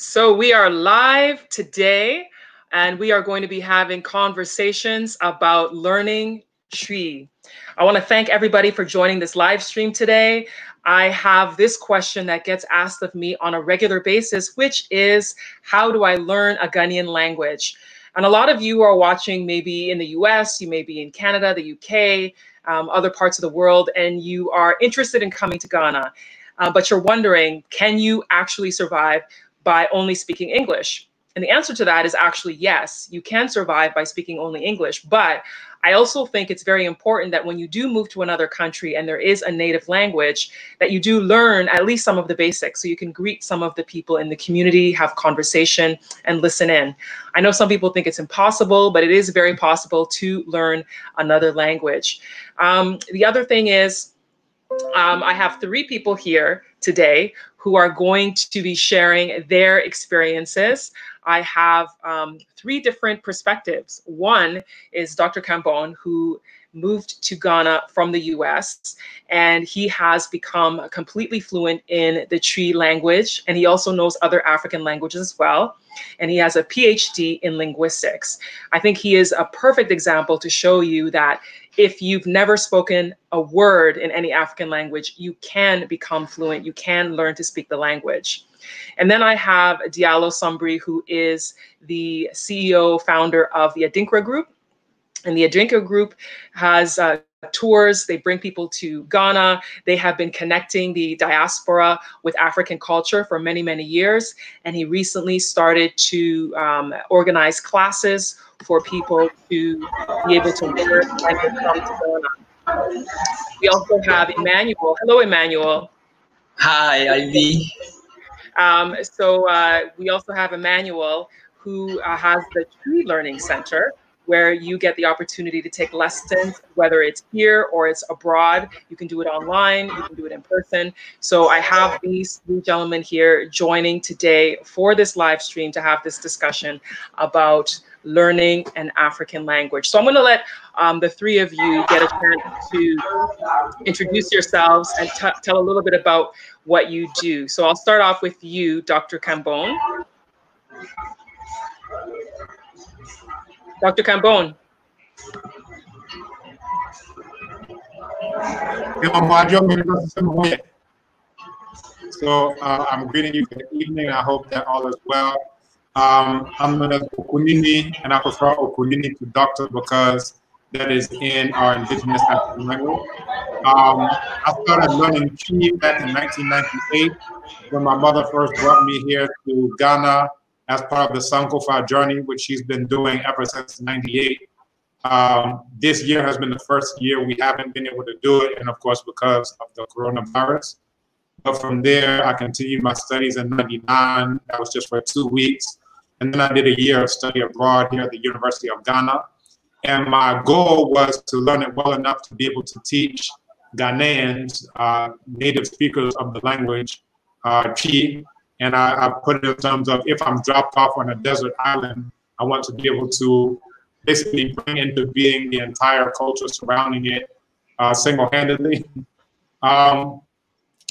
So we are live today and we are going to be having conversations about learning Twi. I want to thank everybody for joining this live stream today. I have this question that gets asked of me on a regular basis, which is how do I learn a Ghanaian language? And a lot of you are watching maybe in the US, you may be in Canada, the UK, um, other parts of the world, and you are interested in coming to Ghana. Uh, but you're wondering, can you actually survive by only speaking English? And the answer to that is actually yes, you can survive by speaking only English. But I also think it's very important that when you do move to another country and there is a native language, that you do learn at least some of the basics so you can greet some of the people in the community, have conversation, and listen in. I know some people think it's impossible, but it is very possible to learn another language. Um, the other thing is, um, I have three people here today who are going to be sharing their experiences. I have um, three different perspectives. One is Dr. Kambon, who moved to Ghana from the US, and he has become completely fluent in the Twi language, and he also knows other African languages as well. And he has a PhD in linguistics. I think he is a perfect example to show you that if you've never spoken a word in any African language, you can become fluent, you can learn to speak the language. And then I have Diallo Sumbry, who is the CEO, founder of the Adinkra Group. And the Adinkra Group has uh, tours. They bring people to Ghana. They have been connecting the diaspora with African culture for many, many years. And he recently started to um, organize classes for people to be able to learn and come to Ghana. We also have Emmanuel. Hello, Emmanuel. Hi, Ivy. Um, so uh, we also have Emmanuel, who uh, has the Twi Learning Center, where you get the opportunity to take lessons, whether it's here or it's abroad. You can do it online, you can do it in person. So I have these three gentlemen here joining today for this live stream to have this discussion about learning an African language. So I'm going to let um, the three of you get a chance to introduce yourselves and tell a little bit about what you do. So I'll start off with you, Dr. Kambon. Dr. Kambon. So uh, I'm greeting you good evening. I hope that all is well. Um, I'm going to Okunini, and I prefer Okunini to doctor because that is in our indigenous African language. Um, I started learning Twi back in 1998 when my mother first brought me here to Ghana as part of the Sankofa journey, which she's been doing ever since 98. Um, this year has been the first year we haven't been able to do it, and of course, because of the coronavirus. But from there, I continued my studies in 99. That was just for two weeks. And then I did a year of study abroad here at the University of Ghana. And my goal was to learn it well enough to be able to teach Ghanaians, uh, native speakers of the language, uh, Twi, and I, I, put it in terms of if I'm dropped off on a desert island, I want to be able to basically bring into being the entire culture surrounding it uh, single-handedly. Um,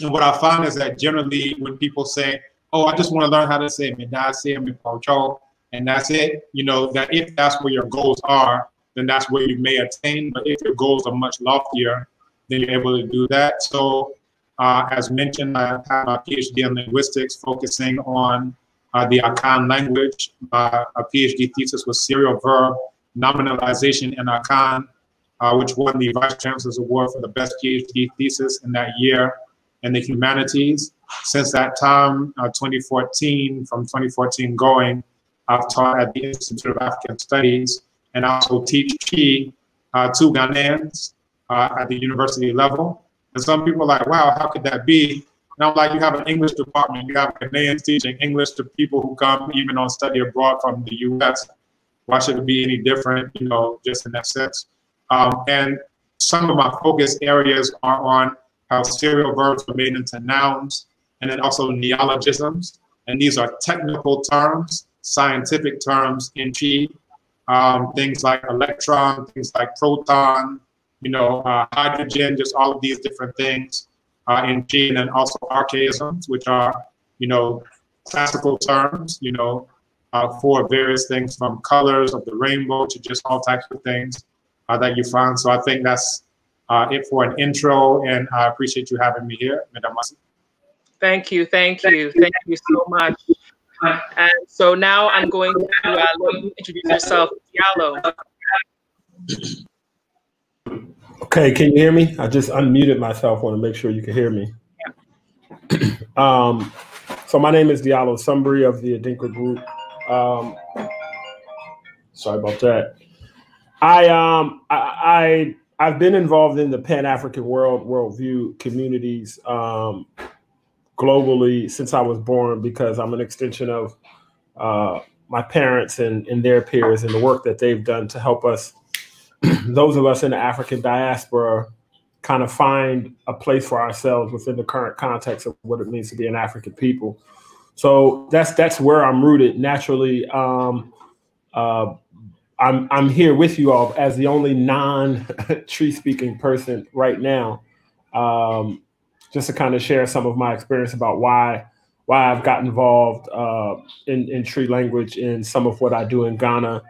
and what I find is that generally when people say, oh, I just want to learn how to say Medaase and and that's it, you know, that if that's where your goals are, then that's where you may attain. But if your goals are much loftier, then you're able to do that. So uh, as mentioned, I have my PhD in linguistics, focusing on uh, the Akan language. Uh, a PhD thesis was serial verb nominalization in Akan, uh, which won the Vice Chancellor's Award for the best PhD thesis in that year in the humanities. Since that time, uh, 2014, from 2014 going, I've taught at the Institute of African Studies and also teach Twi uh, to Ghanaians at the university level. And some people are like, wow, how could that be? And I'm like, you have an English department, you have Ghanaians teaching English to people who come even on study abroad from the US. Why should it be any different, you know, just in that sense? Um, and some of my focus areas are on how serial verbs are made into nouns, and then also neologisms. And these are technical terms, scientific terms in Twi, um, things like electron, things like proton, you know, uh, hydrogen, just all of these different things uh, in Twi, and also archaisms, which are, you know, classical terms, you know, uh, for various things from colors of the rainbow to just all types of things uh, that you found. So I think that's uh, it for an intro, and I appreciate you having me here, Thank you, thank you, thank you so much. And so now I'm going to uh, introduce yourself, Diallo. Okay, can you hear me? I just unmuted myself. Want to make sure you can hear me. Yeah. um, so my name is Diallo Sumbry of the Adinkra Group. Um, sorry about that. I um I, I have been involved in the Pan African world worldview communities um, globally since I was born because I'm an extension of uh, my parents and, and their peers and the work that they've done to help us, those of us in the African diaspora, kind of find a place for ourselves within the current context of what it means to be an African people. So that's that's where I'm rooted naturally. Um, uh, I'm I'm here with you all as the only non-Twi speaking person right now, um, just to kind of share some of my experience about why why I've got involved uh, in in Twi language in some of what I do in Ghana.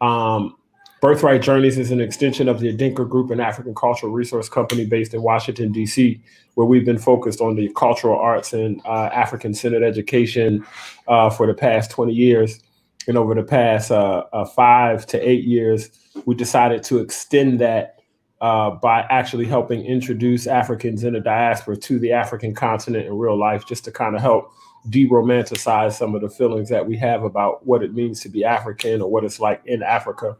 Um, Birthright Journeys is an extension of the Adinkra Group, an African cultural resource company based in Washington, D.C., where we've been focused on the cultural arts and uh, African centered education uh, for the past 20 years. And over the past uh, uh, five to eight years, we decided to extend that uh, by actually helping introduce Africans in the diaspora to the African continent in real life, just to kind of help de-romanticize some of the feelings that we have about what it means to be African or what it's like in Africa.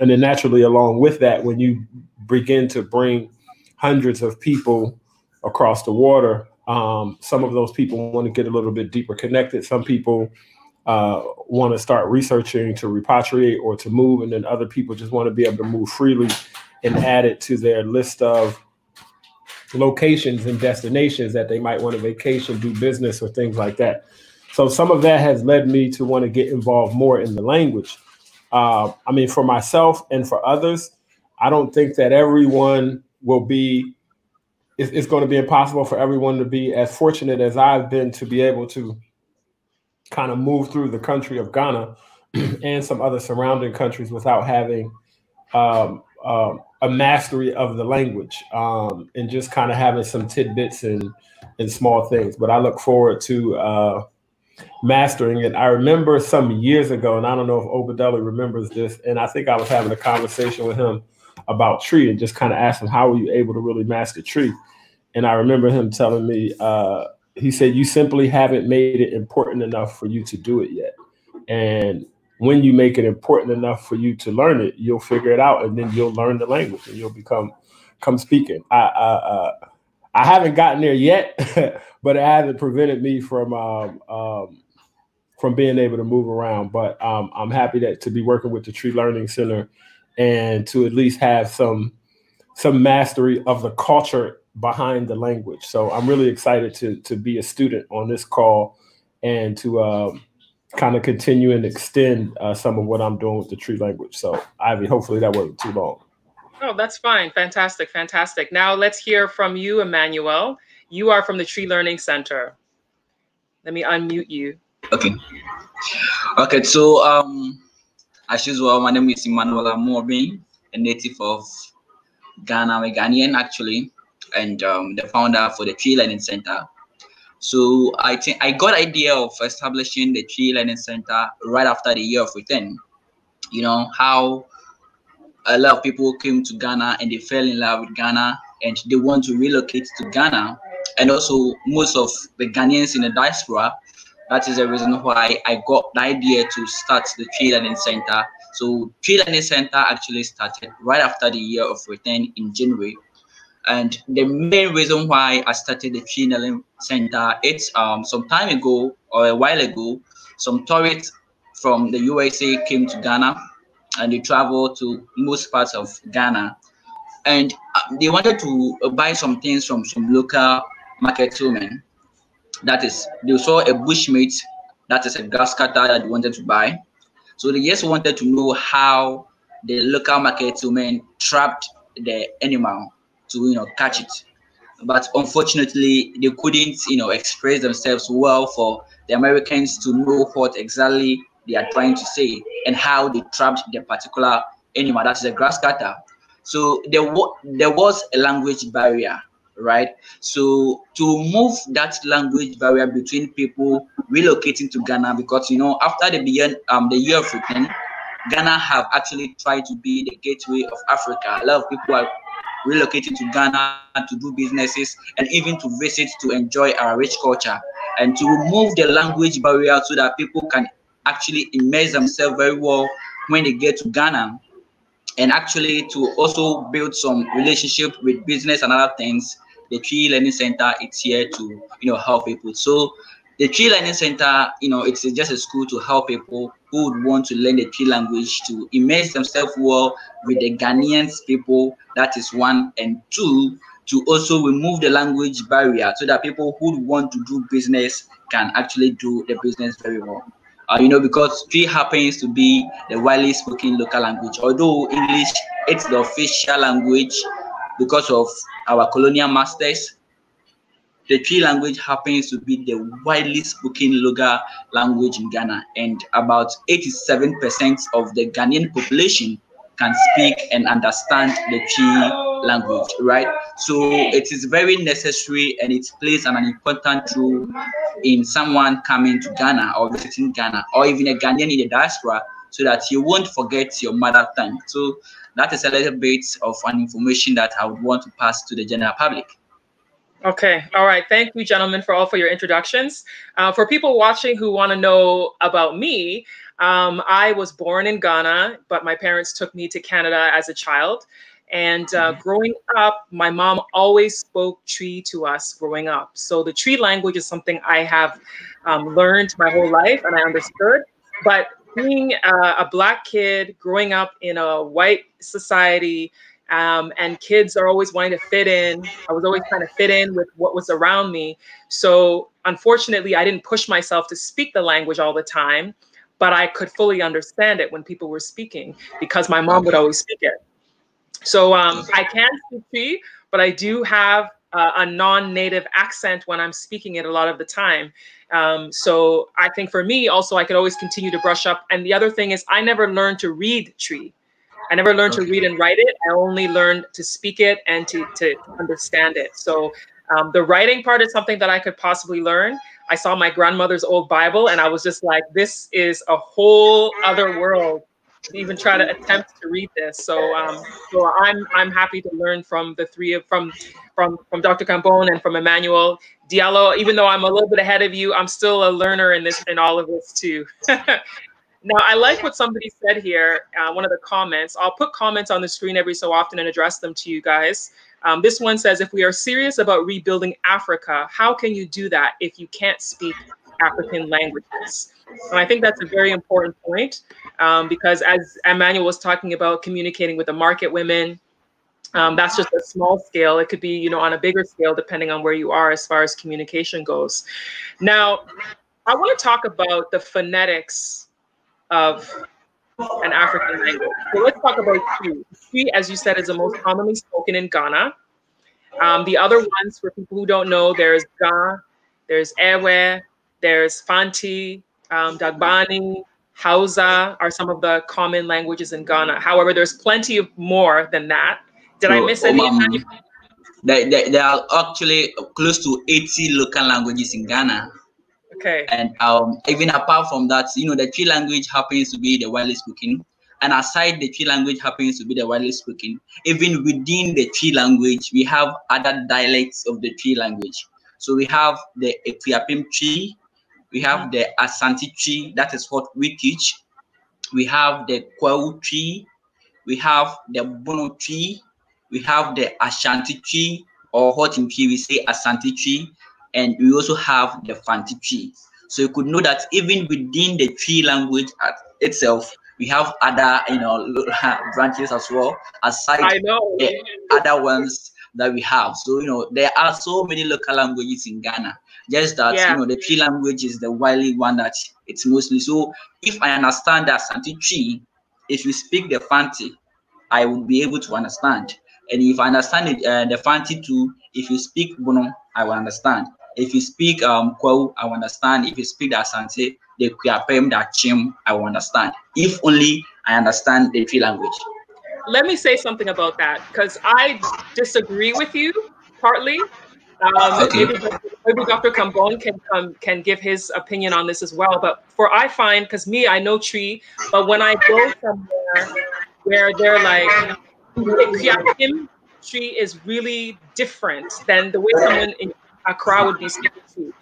And then naturally, along with that, when you begin to bring hundreds of people across the water, um, some of those people want to get a little bit deeper connected. Some people uh, want to start researching to repatriate or to move, and then other people just want to be able to move freely and add it to their list of locations and destinations that they might want to vacation, do business, or things like that. So some of that has led me to want to get involved more in the language. Uh, I mean, for myself and for others, I don't think that everyone will be. It's, it's going to be impossible for everyone to be as fortunate as I've been to be able to kind of move through the country of Ghana and some other surrounding countries without having um, um, a mastery of the language um, and just kind of having some tidbits and and small things. But I look forward to uh, mastering it. I remember some years ago, and I don't know if Obadele remembers this, and I think I was having a conversation with him about Twi and just kind of asked him how were you able to really master Twi. And I remember him telling me, uh, he said, you simply haven't made it important enough for you to do it yet. And when you make it important enough for you to learn it, you'll figure it out, and then you'll learn the language, and you'll become come speaking. I I, uh, I haven't gotten there yet, but it hasn't prevented me from um, um, from being able to move around. But um, I'm happy that to be working with the Twi Learning Center and to at least have some some mastery of the culture behind the language. So I'm really excited to to be a student on this call and to um, kind of continue and extend uh, some of what I'm doing with the Twi language. So Ivy, hopefully that wasn't too long. Oh, that's fine. Fantastic, fantastic. Now let's hear from you, Emmanuel. You are from the Twi Learning Center. Let me unmute you. Okay. Okay, so um, as usual, my name is Emmanuel Amoh-Obeng, a native of Ghana, a Ghanaian actually, and um, the founder for the Twi Learning Center. So I think I got idea of establishing the Twi Learning Center right after the year of return. You know how a lot of people came to Ghana and they fell in love with Ghana and they want to relocate to Ghana. And also most of the Ghanaians in the diaspora, that is the reason why I got the idea to start the Twi Learning Center. So Twi Learning Center actually started right after the year of return in January and the main reason why I started the Twi Learning Center, it's um, some time ago or a while ago, some tourists from the USA came to Ghana and they traveled to most parts of Ghana. And uh, they wanted to buy some things from some local market women. That is, they saw a bushmeat, that is a grass cutter that they wanted to buy. So they just wanted to know how the local market women trapped the animal to you know catch it. but unfortunately they couldn't, you know, express themselves well for the Americans to know what exactly they are trying to say and how they trapped the particular animal, that's the grass cutter. So there, there was a language barrier, right? So to move that language barrier between people relocating to Ghana, because you know after the began um the year of return, Ghana have actually tried to be the gateway of Africa. A lot of people are relocating to Ghana to do businesses and even to visit to enjoy our rich culture and to remove the language barrier so that people can actually immerse themselves very well when they get to Ghana and actually to also build some relationship with business and other things the Twi learning center it's here to you know help people. So the Twi learning center you know it's just a school to help people who would want to learn the Twi language to immerse themselves well with the ghanaians people that is one. And two to also remove the language barrier so that people who want to do business can actually do the business very well. Uh, you know, because Twi happens to be the widely spoken local language. Although English, it's the official language because of our colonial masters. The Twi language happens to be the widely spoken local language in Ghana, and about 87% of the Ghanaian population can speak and understand the Twi language, right? So it is very necessary and it plays an, important role in someone coming to Ghana or visiting Ghana or even a Ghanaian in the diaspora so that you won't forget your mother tongue. So that is a little bit of an information that I would want to pass to the general public. Okay. All right. Thank you, gentlemen, for all for your introductions. Uh, for people watching who want to know about me, um, I was born in Ghana, but my parents took me to Canada as a child. And uh, mm-hmm. growing up, my mom always spoke Twi to us growing up. So the Twi language is something I have um, learned my whole life and I understood. But being a black kid growing up in a white society, um, and kids are always wanting to fit in. I was always trying to fit in with what was around me. So unfortunately, I didn't push myself to speak the language all the time but I could fully understand it when people were speaking because my mom would always speak it. So um, I can speak Twi, but I do have uh, a non-native accent when I'm speaking it a lot of the time. Um, so I think for me also, I could always continue to brush up. And the other thing is I never learned to read Twi. I never learned okay. to read and write it. I only learned to speak it and to, to understand it. So um, the writing part is something that I could possibly learn. I saw my grandmother's old Bible and I was just like, this is a whole other world even try to attempt to read this. So, um, so I'm I'm happy to learn from the three of from from from Dr. Kambon and from Emmanuel Diallo. Even though I'm a little bit ahead of you, I'm still a learner in this in all of this too. now, I like what somebody said here. Uh, one of the comments. I'll put comments on the screen every so often and address them to you guys. Um, this one says, if we are serious about rebuilding Africa, how can you do that if you can't speak African languages? And I think that's a very important point um, because as Emmanuel was talking about communicating with the market women, um, that's just a small scale. It could be, you know, on a bigger scale, depending on where you are as far as communication goes. Now, I want to talk about the phonetics of an African language. So let's talk about Twi. Twi, as you said, is the most commonly spoken in Ghana. Um, the other ones, for people who don't know, there's Ga, there's Ewe, there's Fanti, um, Dagbani, Hausa are some of the common languages in Ghana. However, there's plenty of more than that. Did I miss any? Um, there, there, there are actually close to 80 local languages in Ghana. Okay. And um, even apart from that, you know, the Twi language happens to be the widely spoken. And aside the Twi language happens to be the widely spoken, even within the Twi language, we have other dialects of the Twi language. So we have the Akuapem Twi, we have the Asante Twi, that is what we teach. We have the Kwahu Twi, we have the Bono Twi, we have the Ashanti Twi, or what in Twi we say Asante Twi, and we also have the Fanti Twi. So you could know that even within the Twi language itself, we have other you know branches as well aside the other ones that we have. So you know there are so many local languages in Ghana. Just that yeah. you know the Twi language is the widely one that it's mostly. So if I understand that Santi Twi, if you speak the Fanti, I would be able to understand. And if I understand it, uh, the Fanti too, If you speak Bono, I will understand. If you speak um Kwau, I will understand. If you speak the Asante, the Kuyapem, the Chim, I will understand. If only I understand the Twi language. Let me say something about that because I disagree with you partly. Um, Okay. maybe, maybe Dr. Kambon can um, can give his opinion on this as well. But for I find, because me, I know Twi, but when I go somewhere where they're like, Kriyakim Twi is really different than the way someone in Accra would be speaking to,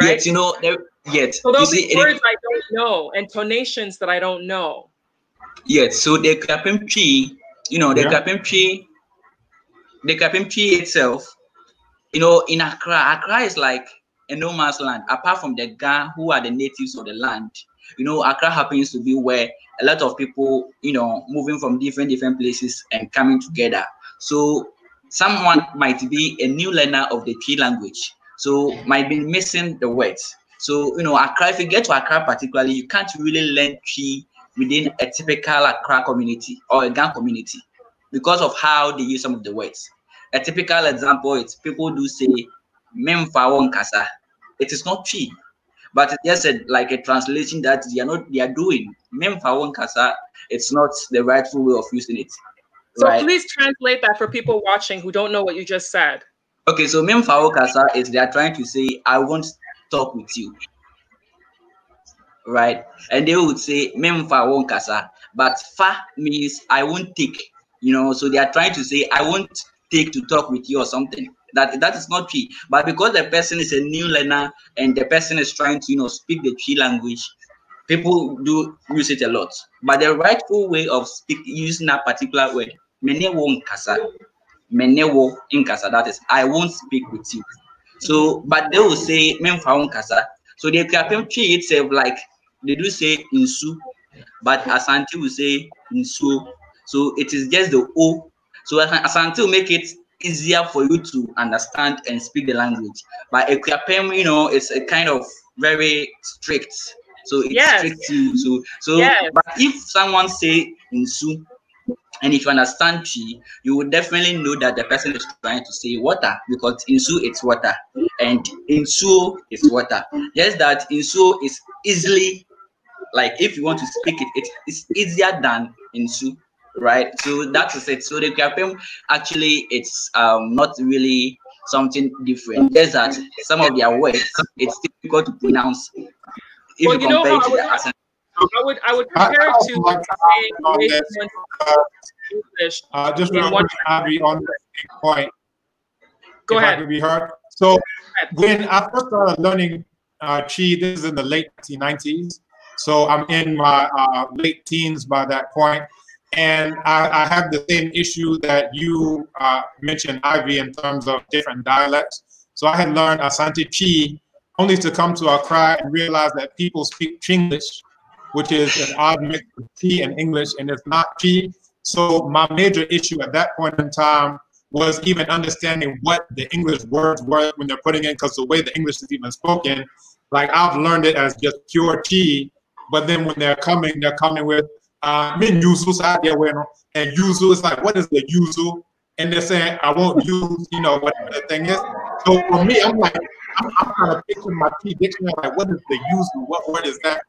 right? Yet, you know, there, yet, So those there'll see, be it- words I don't know and tonations that I don't know. Yes, so the Kapim Twi, you know, the Yeah. Kapim Twi, the Kapim Twi itself, you know, in Accra, Accra is like a no man's land. Apart from the Ga who are the natives of the land, you know, Accra happens to be where a lot of people, you know, moving from different different places and coming together. So someone might be a new learner of the Twi language, so might be missing the words. So you know, Accra, if you get to Accra particularly, you can't really learn Twi within a typical Accra community or a Gang community because of how they use some of the words. A typical example is people do say memfa kasa. It is not Twi, but it's just a, like a translation that they are not they are doing. Memfa kasa. It's not the rightful way of using it. So right? please translate that for people watching who don't know what you just said. Okay, so memfa kasa is they are trying to say I won't talk with you. Right? And they would say memfa won kasa, but fa means I won't take. You know, so they are trying to say I won't take to talk with you or something. That that is not Twi. But because the person is a new learner and the person is trying to, you know, speak the Twi language, people do use it a lot. But the rightful way of speak using that particular word, mene won kasa, mene wo in kasa, that is I won't speak with you. So, but they will say memfa won kasa. So the Kapem Twi itself, like they do say insu, but Asante will say insu. So it is just the O. So Asante will make it easier for you to understand and speak the language. But Equiapem, you know, it's a kind of very strict. So it Yes. restricts you. So so Yes. but if someone say insu, and if you understand Twi, you will definitely know that the person is trying to say water because insu it's water and insu is water. Yes, that insu is easily like if you want to speak it, it is easier than insu, right? So that is it. So the Kapem actually it's um not really something different. Just that some of their words it's difficult to pronounce if Well, you you know compare how to I the would- accent. I would I would compare I it also to like to saying on this. Uh, English. uh, just In real one- quick, Audrey, on the point. Go if I ahead. could be heard. So when I first started learning uh, Twi, this is in the late 1990s. So I'm in my uh, late teens by that point, and I, I have the same issue that you uh, mentioned, Ivy, in terms of different dialects. So I had learned Asante Twi only to come to Accra and realize that people speak Twinglish, which is an odd mix of Twi and English, and it's not Twi. So my major issue at that point in time was even understanding what the English words were when they're putting in, because the way the English is even spoken, like I've learned it as just pure Twi, but then when they're coming, they're coming with uh, yuzu sa dia bueno, and yuzu is like, what is the yuzu? And they're saying, I won't use, you know, whatever the thing is. So for me, I'm like, I'm, I'm kind of picturing my Twi dictionary, like, what is the yuzu? What word is that?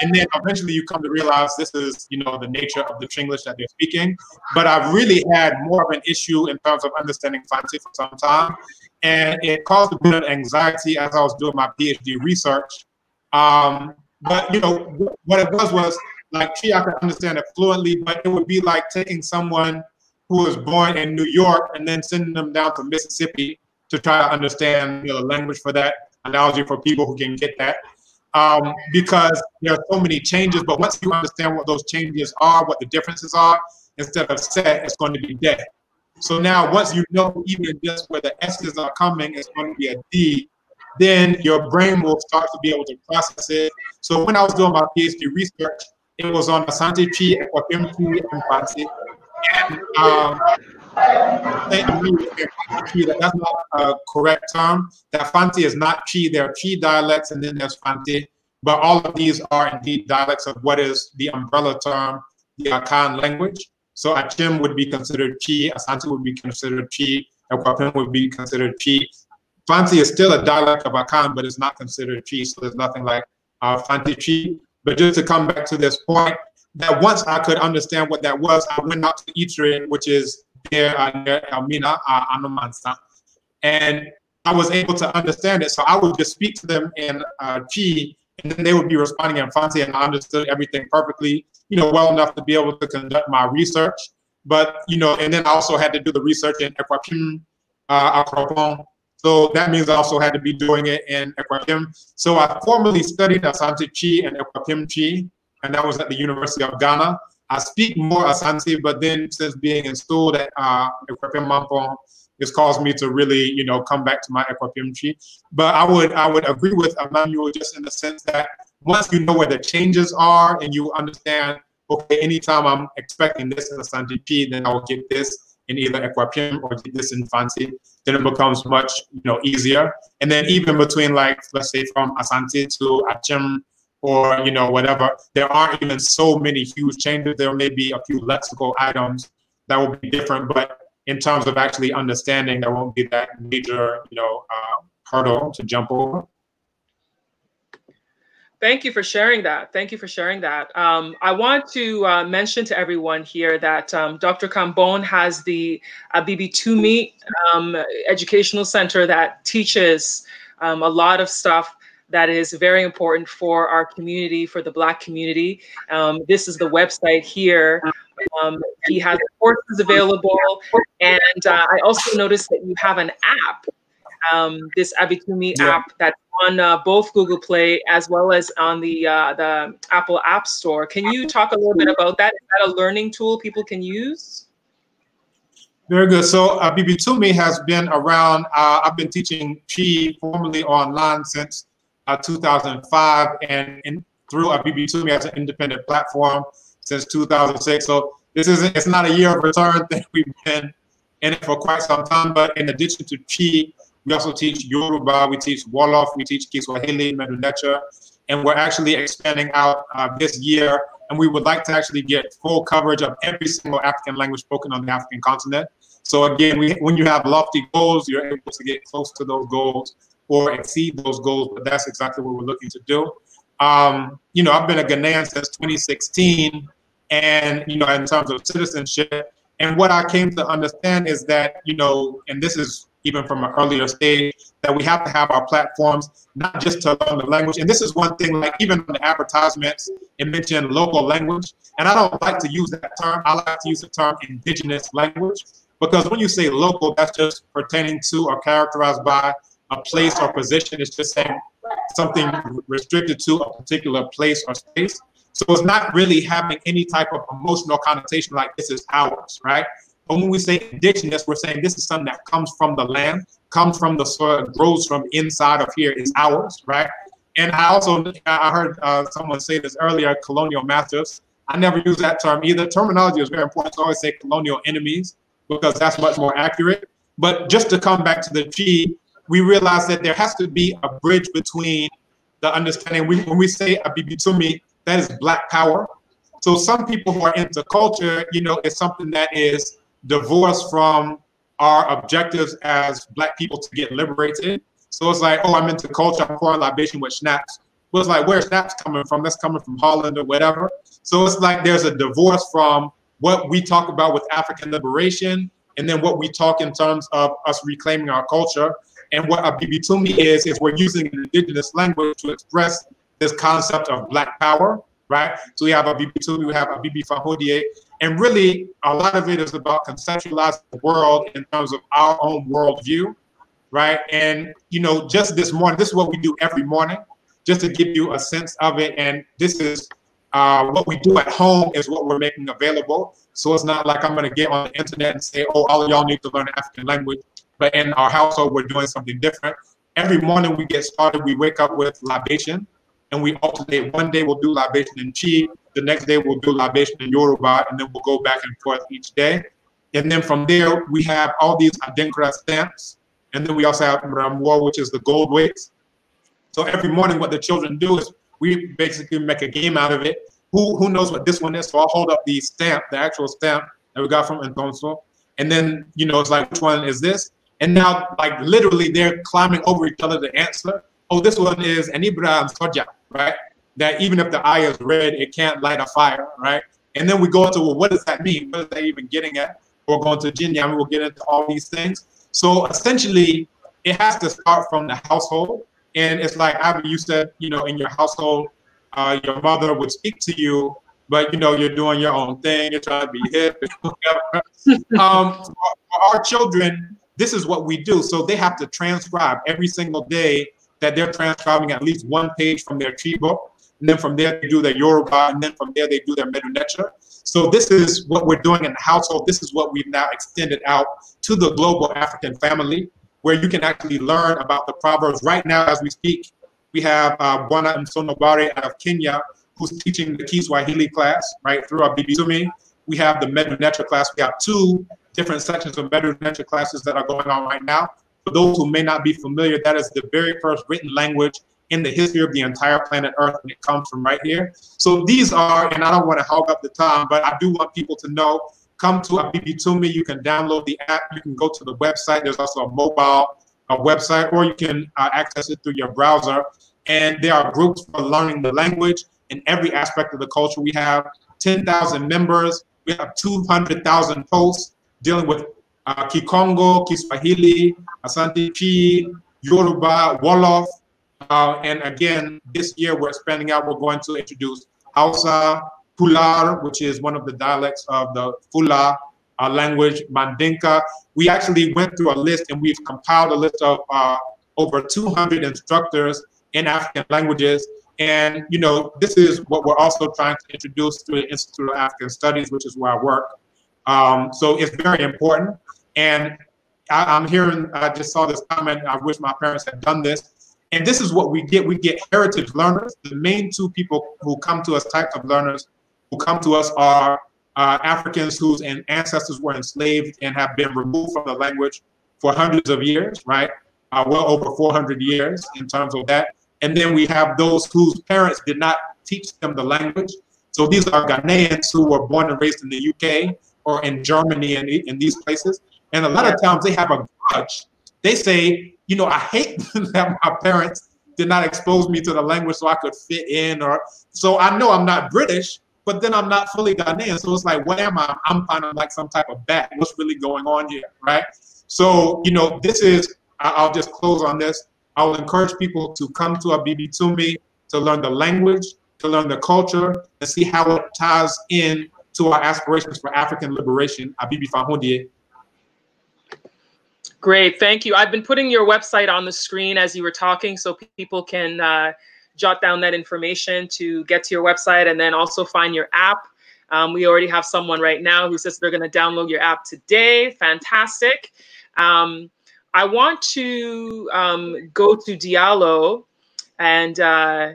And then eventually you come to realize this is, you know, the nature of the Twinglish that they're speaking. But I've really had more of an issue in terms of understanding Fanti for some time. And it caused a bit of anxiety as I was doing my PhD research. Um, but, you know, what it was was like, gee, I could understand it fluently, but it would be like taking someone who was born in New York and then sending them down to Mississippi to try to understand you know, the language for that analogy for people who can get that um, because there are so many changes. But once you understand what those changes are, what the differences are, instead of set, it's going to be dead. So now, once you know even just where the S's are coming, it's going to be a D. Then your brain will start to be able to process it. So when I was doing my PhD research, it was on Asante Twi, Equapim and Fanti. And um, Twi, that's not a correct term. That Fanti is not Twi. There are Twi dialects and then there's Fanti. But all of these are indeed dialects of what is the umbrella term, the Akan language. So Achim would be considered Twi, Asante would be considered Twi, Ekwapim would be considered Twi. Fanti is still a dialect of Akan, but it's not considered Twi, so there's nothing like uh, Fanti Twi. But just to come back to this point, that once I could understand what that was, I went out to Itre, which is near, uh, near Elmina, uh, Anomansa, and I was able to understand it. So I would just speak to them in uh, and then they would be responding in Fanti, and I understood everything perfectly, you know, well enough to be able to conduct my research. But, you know, and then I also had to do the research in Ekwapim, uh. So that means I also had to be doing it in Ekwapim. So I formally studied Asante Twi and Ekwapim Twi, and that was at the University of Ghana. I speak more Asante, but then since being installed at uh, Ekwapim Mampong, it's caused me to really, you know, come back to my Ekwapim Twi. But I would, I would agree with Emmanuel just in the sense that once you know where the changes are and you understand okay, anytime I'm expecting this in Asante Twi, then I'll get this in either Ekwapim or this in Fanti. Then it becomes much, you know, easier. And then even between like, let's say from Asante to Achim or, you know, whatever, there aren't even so many huge changes. There may be a few lexical items that will be different, but in terms of actually understanding, there won't be that major, you know, uh, hurdle to jump over. Thank you for sharing that. Thank you for sharing that. Um, I want to uh, mention to everyone here that um, Dr. Kambon has the uh, Abibitumi um, Educational Center that teaches um, a lot of stuff that is very important for our community, for the Black community. Um, this is the website here. Um, he has courses available. And uh, I also noticed that you have an app, um, this Abibitumi yeah. app that's on uh, both Google Play as well as on the uh, the Apple App Store. Can you talk a little bit about that? Is that a learning tool people can use? Very good. So uh, Abibitumi has been around. Uh, I've been teaching Twi formally online since uh, 2005, and, and through Abibitumi as an independent platform since 2006. So this isn't. It's not a year of return that we've been in it for quite some time. But in addition to Twi, we also teach Yoruba, we teach Wolof, we teach Kiswahili, Medunecha, and we're actually expanding out uh, this year. And we would like to actually get full coverage of every single African language spoken on the African continent. So again, we, when you have lofty goals, you're able to get close to those goals or exceed those goals. But that's exactly what we're looking to do. Um, you know, I've been a Ghanaian since 2016, and you know, in terms of citizenship, and what I came to understand is that you know, and this is even from an earlier stage, that we have to have our platforms not just to learn the language. And this is one thing, like even on the advertisements, it mentioned local language. And I don't like to use that term. I like to use the term indigenous language because when you say local, that's just pertaining to or characterized by a place or position. It's just saying something restricted to a particular place or space. So it's not really having any type of emotional connotation like this is ours, right? But when we say indigenous, we're saying this is something that comes from the land, comes from the soil, grows from inside of here, is ours, right? And I also I heard uh, someone say this earlier, colonial masters. I never use that term either. Terminology is very important. I always say colonial enemies because that's much more accurate. But just to come back to the G, we realize that there has to be a bridge between the understanding. We, when we say Abibitumi, that is Black power. So some people who are into culture, you know, it's something that is divorced from our objectives as black people to get liberated. So it's like, oh, I'm into culture, I'm pouring libation with schnapps. But it's like, where's schnapps coming from? That's coming from Holland or whatever. So it's like there's a divorce from what we talk about with African liberation and then what we talk in terms of us reclaiming our culture. And what Abibitumi is, is we're using an indigenous language to express this concept of black power, right? So we have Abibitumi, we have Abibi Fahodie, and really, a lot of it is about conceptualizing the world in terms of our own worldview, right? And, you know, just this morning, this is what we do every morning, just to give you a sense of it. And this is uh, what we do at home is what we're making available. So it's not like I'm going to get on the internet and say, oh, all of y'all need to learn African language. But in our household, we're doing something different. Every morning we get started, we wake up with libation and we alternate. One day we'll do libation in Twi, the next day we'll do libation in Yoruba, and then we'll go back and forth each day. And then from there, we have all these Adinkra stamps. And then we also have Ramwa, which is the gold weights. So every morning, what the children do is we basically make a game out of it. Who, who knows what this one is? So I'll hold up the stamp, the actual stamp that we got from Ntonso. And then, you know, it's like, which one is this? And now, like literally, they're climbing over each other to answer. Oh, this one is Anibra and Soja, right? That even if the eye is red, it can't light a fire, right? And then we go into, well, what does that mean? What are they even getting at? We're going to Jinyam, we'll get into all these things. So essentially, it has to start from the household. And it's like Abby, you said, you know, in your household, uh, your mother would speak to you, but you know, you're doing your own thing, you're trying to be hip. um, for our children, this is what we do. So they have to transcribe every single day that they're transcribing at least one page from their Twi book. And then from there, they do their Yoruba, and then from there, they do their Medu So this is what we're doing in the household. This is what we've now extended out to the global African family, where you can actually learn about the Proverbs. Right now, as we speak, we have uh, Bwana Msonobare out of Kenya, who's teaching the Kiswahili class, right, through our Bibi Tumi. We have the Medu class. We have two different sections of Medu classes that are going on right now. For those who may not be familiar, that is the very first written language in the history of the entire planet Earth, and it comes from right here. So these are, and I don't want to hog up the time, but I do want people to know, come to Abibitumi, you can download the app, you can go to the website, there's also a mobile a website, or you can uh, access it through your browser. And there are groups for learning the language in every aspect of the culture. We have 10,000 members, we have 200,000 posts dealing with uh, Kikongo, Kiswahili, Asante Twi, Yoruba, Wolof, uh, and again, this year we're expanding out. We're going to introduce Hausa, Pular, which is one of the dialects of the Fula uh, language, Mandinka. We actually went through a list and we've compiled a list of uh, over 200 instructors in African languages. And, you know, this is what we're also trying to introduce through the Institute of African Studies, which is where I work. Um, so it's very important. And I, am hearing, I just saw this comment, I wish my parents had done this. And this is what we get. We get heritage learners. The main two people who come to us, types of learners who come to us are uh, Africans whose ancestors were enslaved and have been removed from the language for hundreds of years, right? Uh, well over 400 years in terms of that. And then we have those whose parents did not teach them the language. So these are Ghanaians who were born and raised in the UK or in Germany and in these places. And a lot of times they have a grudge. They say, you know, I hate that my parents did not expose me to the language so I could fit in, or so I know I'm not British, but then I'm not fully Ghanaian. So it's like, what am I? I'm kind of like some type of bat. What's really going on here, right? So, you know, this is, I'll just close on this. I will encourage people to come to Tumi to me to learn the language, to learn the culture, and see how it ties in to our aspirations for African liberation. Abibi Fahundie Great, thank you. I've been putting your website on the screen as you were talking so people can uh, jot down that information to get to your website and then also find your app. Um, we already have someone right now who says they're going to download your app today. Fantastic. Um, I want to um, go to Diallo and uh,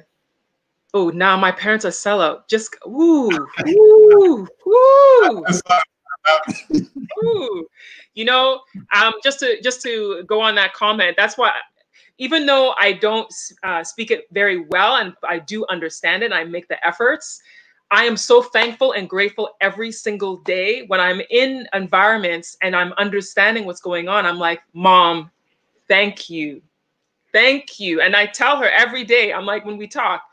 oh, now my parents are sellout. Just woo, woo, woo. You know, um, just to just to go on that comment, that's why even though I don't uh, speak it very well and I do understand it, I make the efforts. I am so thankful and grateful every single day when I'm in environments and I'm understanding what's going on. I'm like, Mom, thank you. Thank you. And I tell her every day, I'm like, when we talk,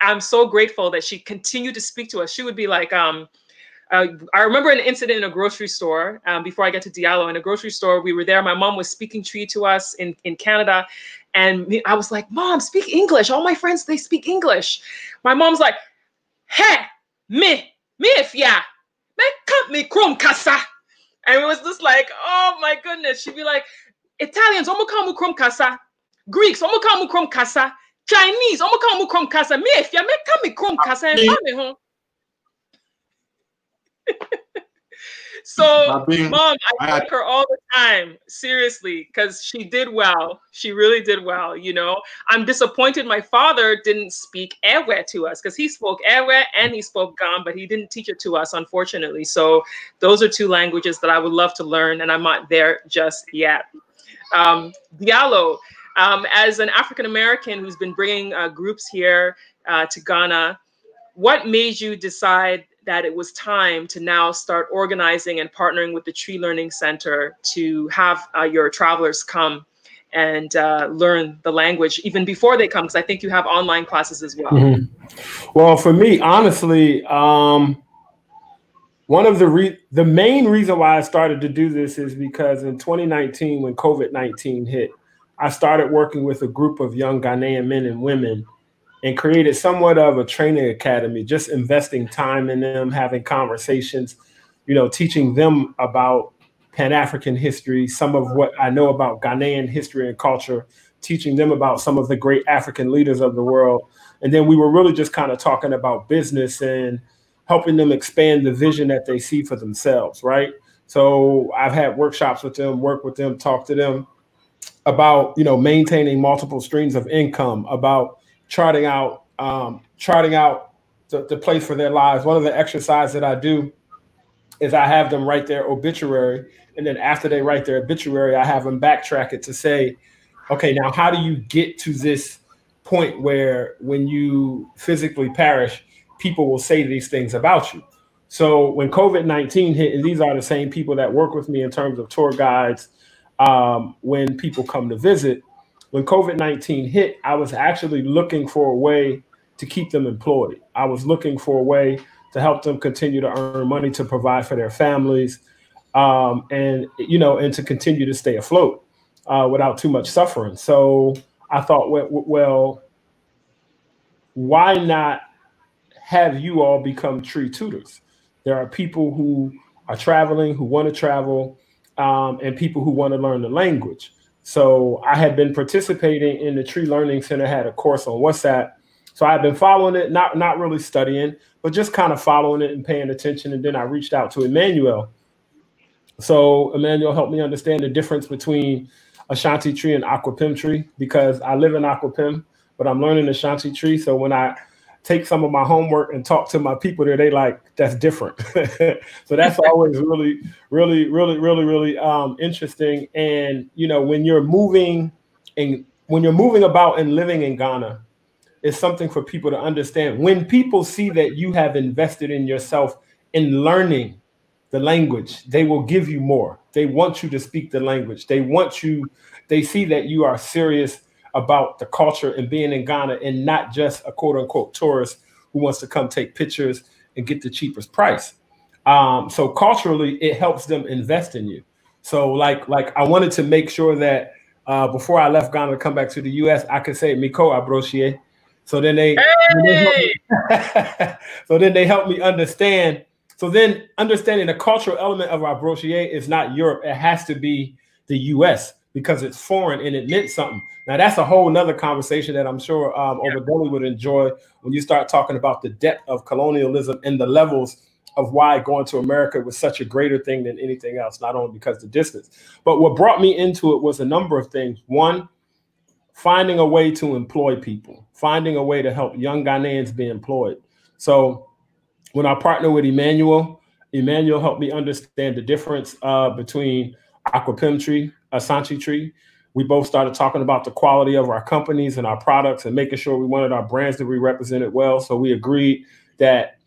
I'm so grateful that she continued to speak to us. She would be like, um, uh, I remember an incident in a grocery store um, before I get to Diallo. In a grocery store, we were there. My mom was speaking Twi to us in, in Canada. And I was like, Mom, speak English. All my friends, they speak English. My mom's like, Hey, me, me if ya, me come me chrome casa. And it was just like, oh my goodness. She'd be like, Italians, omo kamu chrome casa. Greeks, omo kamu chrome casa. Chinese, omo kamu chrome casa. Me if ya, me come me chrome casa. And me home. so, being, mom, I, I thank her all the time, seriously, because she did well. She really did well. You know, I'm disappointed my father didn't speak Ewe to us because he spoke Ewe and he spoke Gam, but he didn't teach it to us, unfortunately. So, those are two languages that I would love to learn, and I'm not there just yet. Um, Diallo, um, as an African American who's been bringing uh, groups here uh, to Ghana, what made you decide that it was time to now start organizing and partnering with the Twi Learning Center to have uh, your travelers come and uh, learn the language even before they come? Because I think you have online classes as well. Mm-hmm. Well, for me, honestly, um, one of the the main reason why I started to do this is because in 2019, when COVID 19 hit, I started working with a group of young Ghanaian men and women and created somewhat of a training academy, just investing time in them, having conversations, you know, teaching them about Pan African history, some of what I know about Ghanaian history and culture, teaching them about some of the great African leaders of the world. And then we were really just kind of talking about business and helping them expand the vision that they see for themselves, right? So I've had workshops with them, work with them, talk to them about, you know, maintaining multiple streams of income, about charting out um, charting out the, the place for their lives. One of the exercises that I do is I have them write their obituary, and then after they write their obituary, I have them backtrack it to say, okay, now how do you get to this point where when you physically perish, people will say these things about you? So when COVID 19 hit, and these are the same people that work with me in terms of tour guides, um, when people come to visit, when COVID 19 hit, I was actually looking for a way to keep them employed. I was looking for a way to help them continue to earn money to provide for their families, um, and you know, and to continue to stay afloat uh, without too much suffering. So I thought, well, why not have you all become Twi tutors? There are people who are traveling, who want to travel, um, and people who want to learn the language. So I had been participating in the Twi Learning Center, had a course on WhatsApp. So I had been following it, not not really studying, but just kind of following it and paying attention. And then I reached out to Emmanuel. So Emmanuel helped me understand the difference between Ashanti Twi and Akuapem Twi because I live in Akuapem, but I'm learning Ashanti Twi. So when I take some of my homework and talk to my people there, they like that's different. so that's always really, really, really, really, really um, interesting. And you know, when you're moving and when you're moving about and living in Ghana, it's something for people to understand. When people see that you have invested in yourself in learning the language, they will give you more. They want you to speak the language. They want you, they see that you are serious about the culture and being in Ghana and not just a quote unquote tourist who wants to come take pictures and get the cheapest price. Um, so culturally, it helps them invest in you. So like like I wanted to make sure that uh, before I left Ghana to come back to the U.S., I could say "Miko abrochie." So then they, hey! so then they help me understand. So then understanding the cultural element of abrochie is not Europe; it has to be the U.S because it's foreign and it meant something. Now that's a whole nother conversation that I'm sure um, yeah. Obadele would enjoy when you start talking about the depth of colonialism and the levels of why going to America was such a greater thing than anything else, not only because the distance. But what brought me into it was a number of things. One, finding a way to employ people, finding a way to help young Ghanaians be employed. So when I partnered with Emmanuel, Emmanuel helped me understand the difference uh, between Akuapem Asante Twi. We both started talking about the quality of our companies and our products and making sure we wanted our brands to be represented well. So we agreed that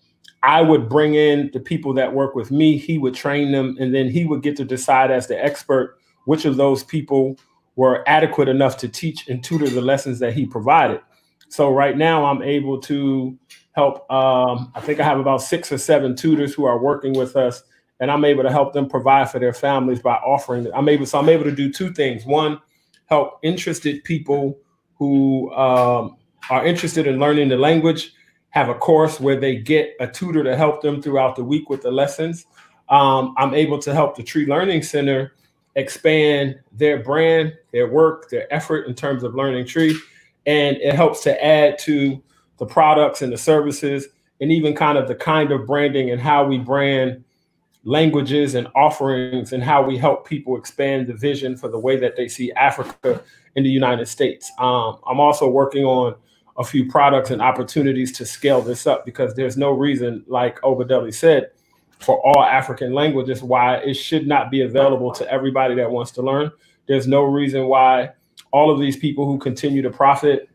I would bring in the people that work with me, he would train them, and then he would get to decide as the expert which of those people were adequate enough to teach and tutor the lessons that he provided. So right now I'm able to help. Um, I think I have about six or seven tutors who are working with us and I'm able to help them provide for their families by offering. I'm able, so I'm able to do two things. One, help interested people who um, are interested in learning the language have a course where they get a tutor to help them throughout the week with the lessons. Um, I'm able to help the Twi Learning Center expand their brand, their work, their effort in terms of learning Twi, and it helps to add to the products and the services, and even kind of the kind of branding and how we brand languages and offerings and how we help people expand the vision for the way that they see Africa in the United States. Um, I'm also working on a few products and opportunities to scale this up because there's no reason, like Obadele said, for all African languages why it should not be available to everybody that wants to learn. There's no reason why all of these people who continue to profit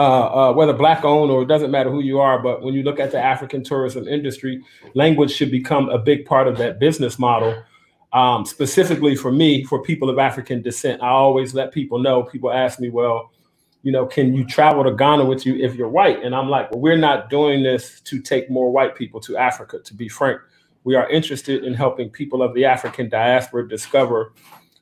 uh, uh, whether black owned or it doesn't matter who you are, but when you look at the African tourism industry, language should become a big part of that business model. Um, specifically for me, for people of African descent, I always let people know. People ask me, well, you know, can you travel to Ghana with you if you're white? And I'm like, well, we're not doing this to take more white people to Africa. To be frank, we are interested in helping people of the African diaspora discover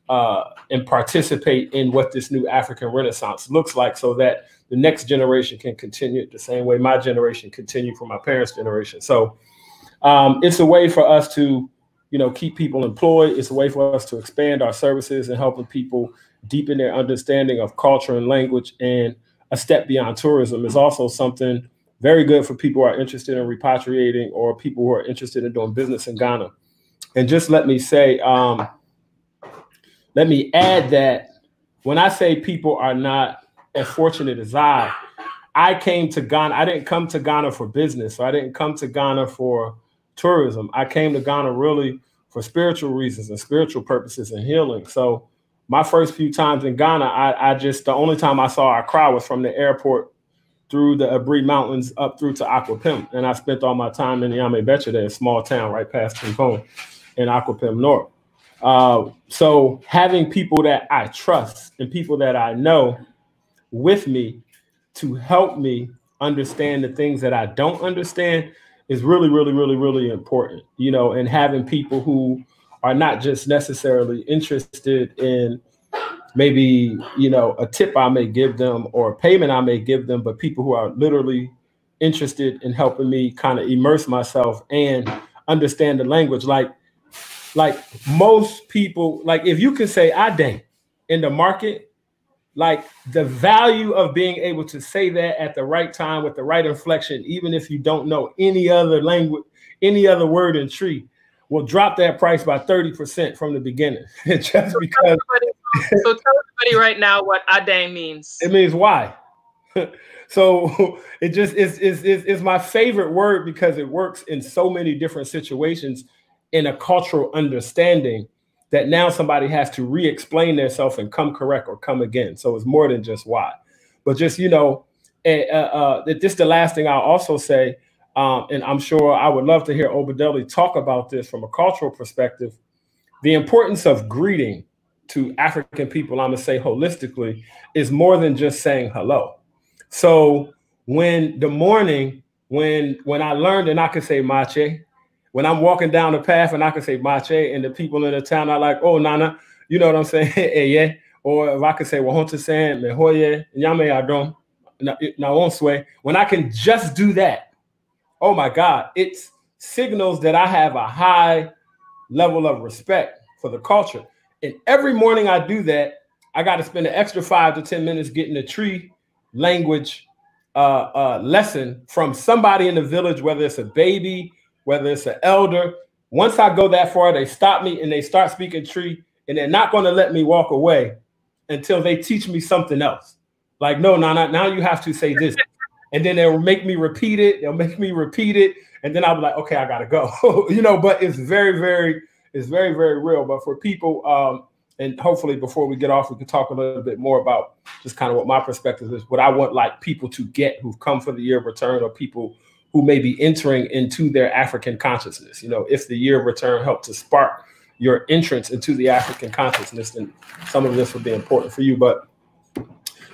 uh, and participate in what this new African Renaissance looks like, so that the next generation can continue it the same way my generation continued from my parents' generation. So um, it's a way for us to, you know, keep people employed. It's a way for us to expand our services and helping people deepen their understanding of culture and language. And a step beyond tourism is also something very good for people who are interested in repatriating or people who are interested in doing business in Ghana. And just let me say, um, let me add that when I say people are not as fortunate as I, I came to Ghana. I didn't come to Ghana for business. So I didn't come to Ghana for tourism. I came to Ghana really for spiritual reasons and spiritual purposes and healing. So my first few times in Ghana, I, I just the only time I saw Accra was from the airport through the Aburi Mountains up through to Akuapem. And I spent all my time in Yame Becha there, a small town right past Timpone in Akuapem North. Uh, so having people that I trust and people that I know with me to help me understand the things that I don't understand is really, really, really, really important. You know, and having people who are not just necessarily interested in maybe you know a tip I may give them or a payment I may give them, but people who are literally interested in helping me kind of immerse myself and understand the language. Like, like most people, like if you can say I dang in the market, like the value of being able to say that at the right time with the right inflection, even if you don't know any other language, any other word in Twi will drop that price by 30% from the beginning. Just so because. Tell so tell everybody right now what Adang means. It means why. so it just is, is, is, is my favorite word because it works in so many different situations in a cultural understanding that now somebody has to re-explain themselves and come correct or come again. So it's more than just why, but just you know, uh, uh, this the last thing I'll also say, um, and I'm sure I would love to hear Obadele talk about this from a cultural perspective. The importance of greeting to African people, I'm gonna say holistically, is more than just saying hello. So when the morning, when when I learned and I could say mache, when I'm walking down the path and I can say mache, and the people in the town are like, oh nana, you know what I'm saying? hey, yeah. Or if I could say wahonta san, mehoye, nyame adom, na won't sway. When I can just do that, oh my God, it signals that I have a high level of respect for the culture. And every morning I do that, I got to spend an extra five to 10 minutes getting a Twi language uh, uh, lesson from somebody in the village, whether it's a baby, whether it's an elder. Once I go that far, they stop me and they start speaking Twi, and they're not going to let me walk away until they teach me something else. Like, no, no, no, now you have to say this. and then they'll make me repeat it. They'll make me repeat it. And then I'll be like, okay, I gotta go. you know, but it's very, very, it's very, very real. But for people, um, and hopefully before we get off, we can talk a little bit more about just kind of what my perspective is, what I want like people to get who've come for the year of return or people who may be entering into their African consciousness. You know, if the year of return helped to spark your entrance into the African consciousness, then some of this would be important for you. But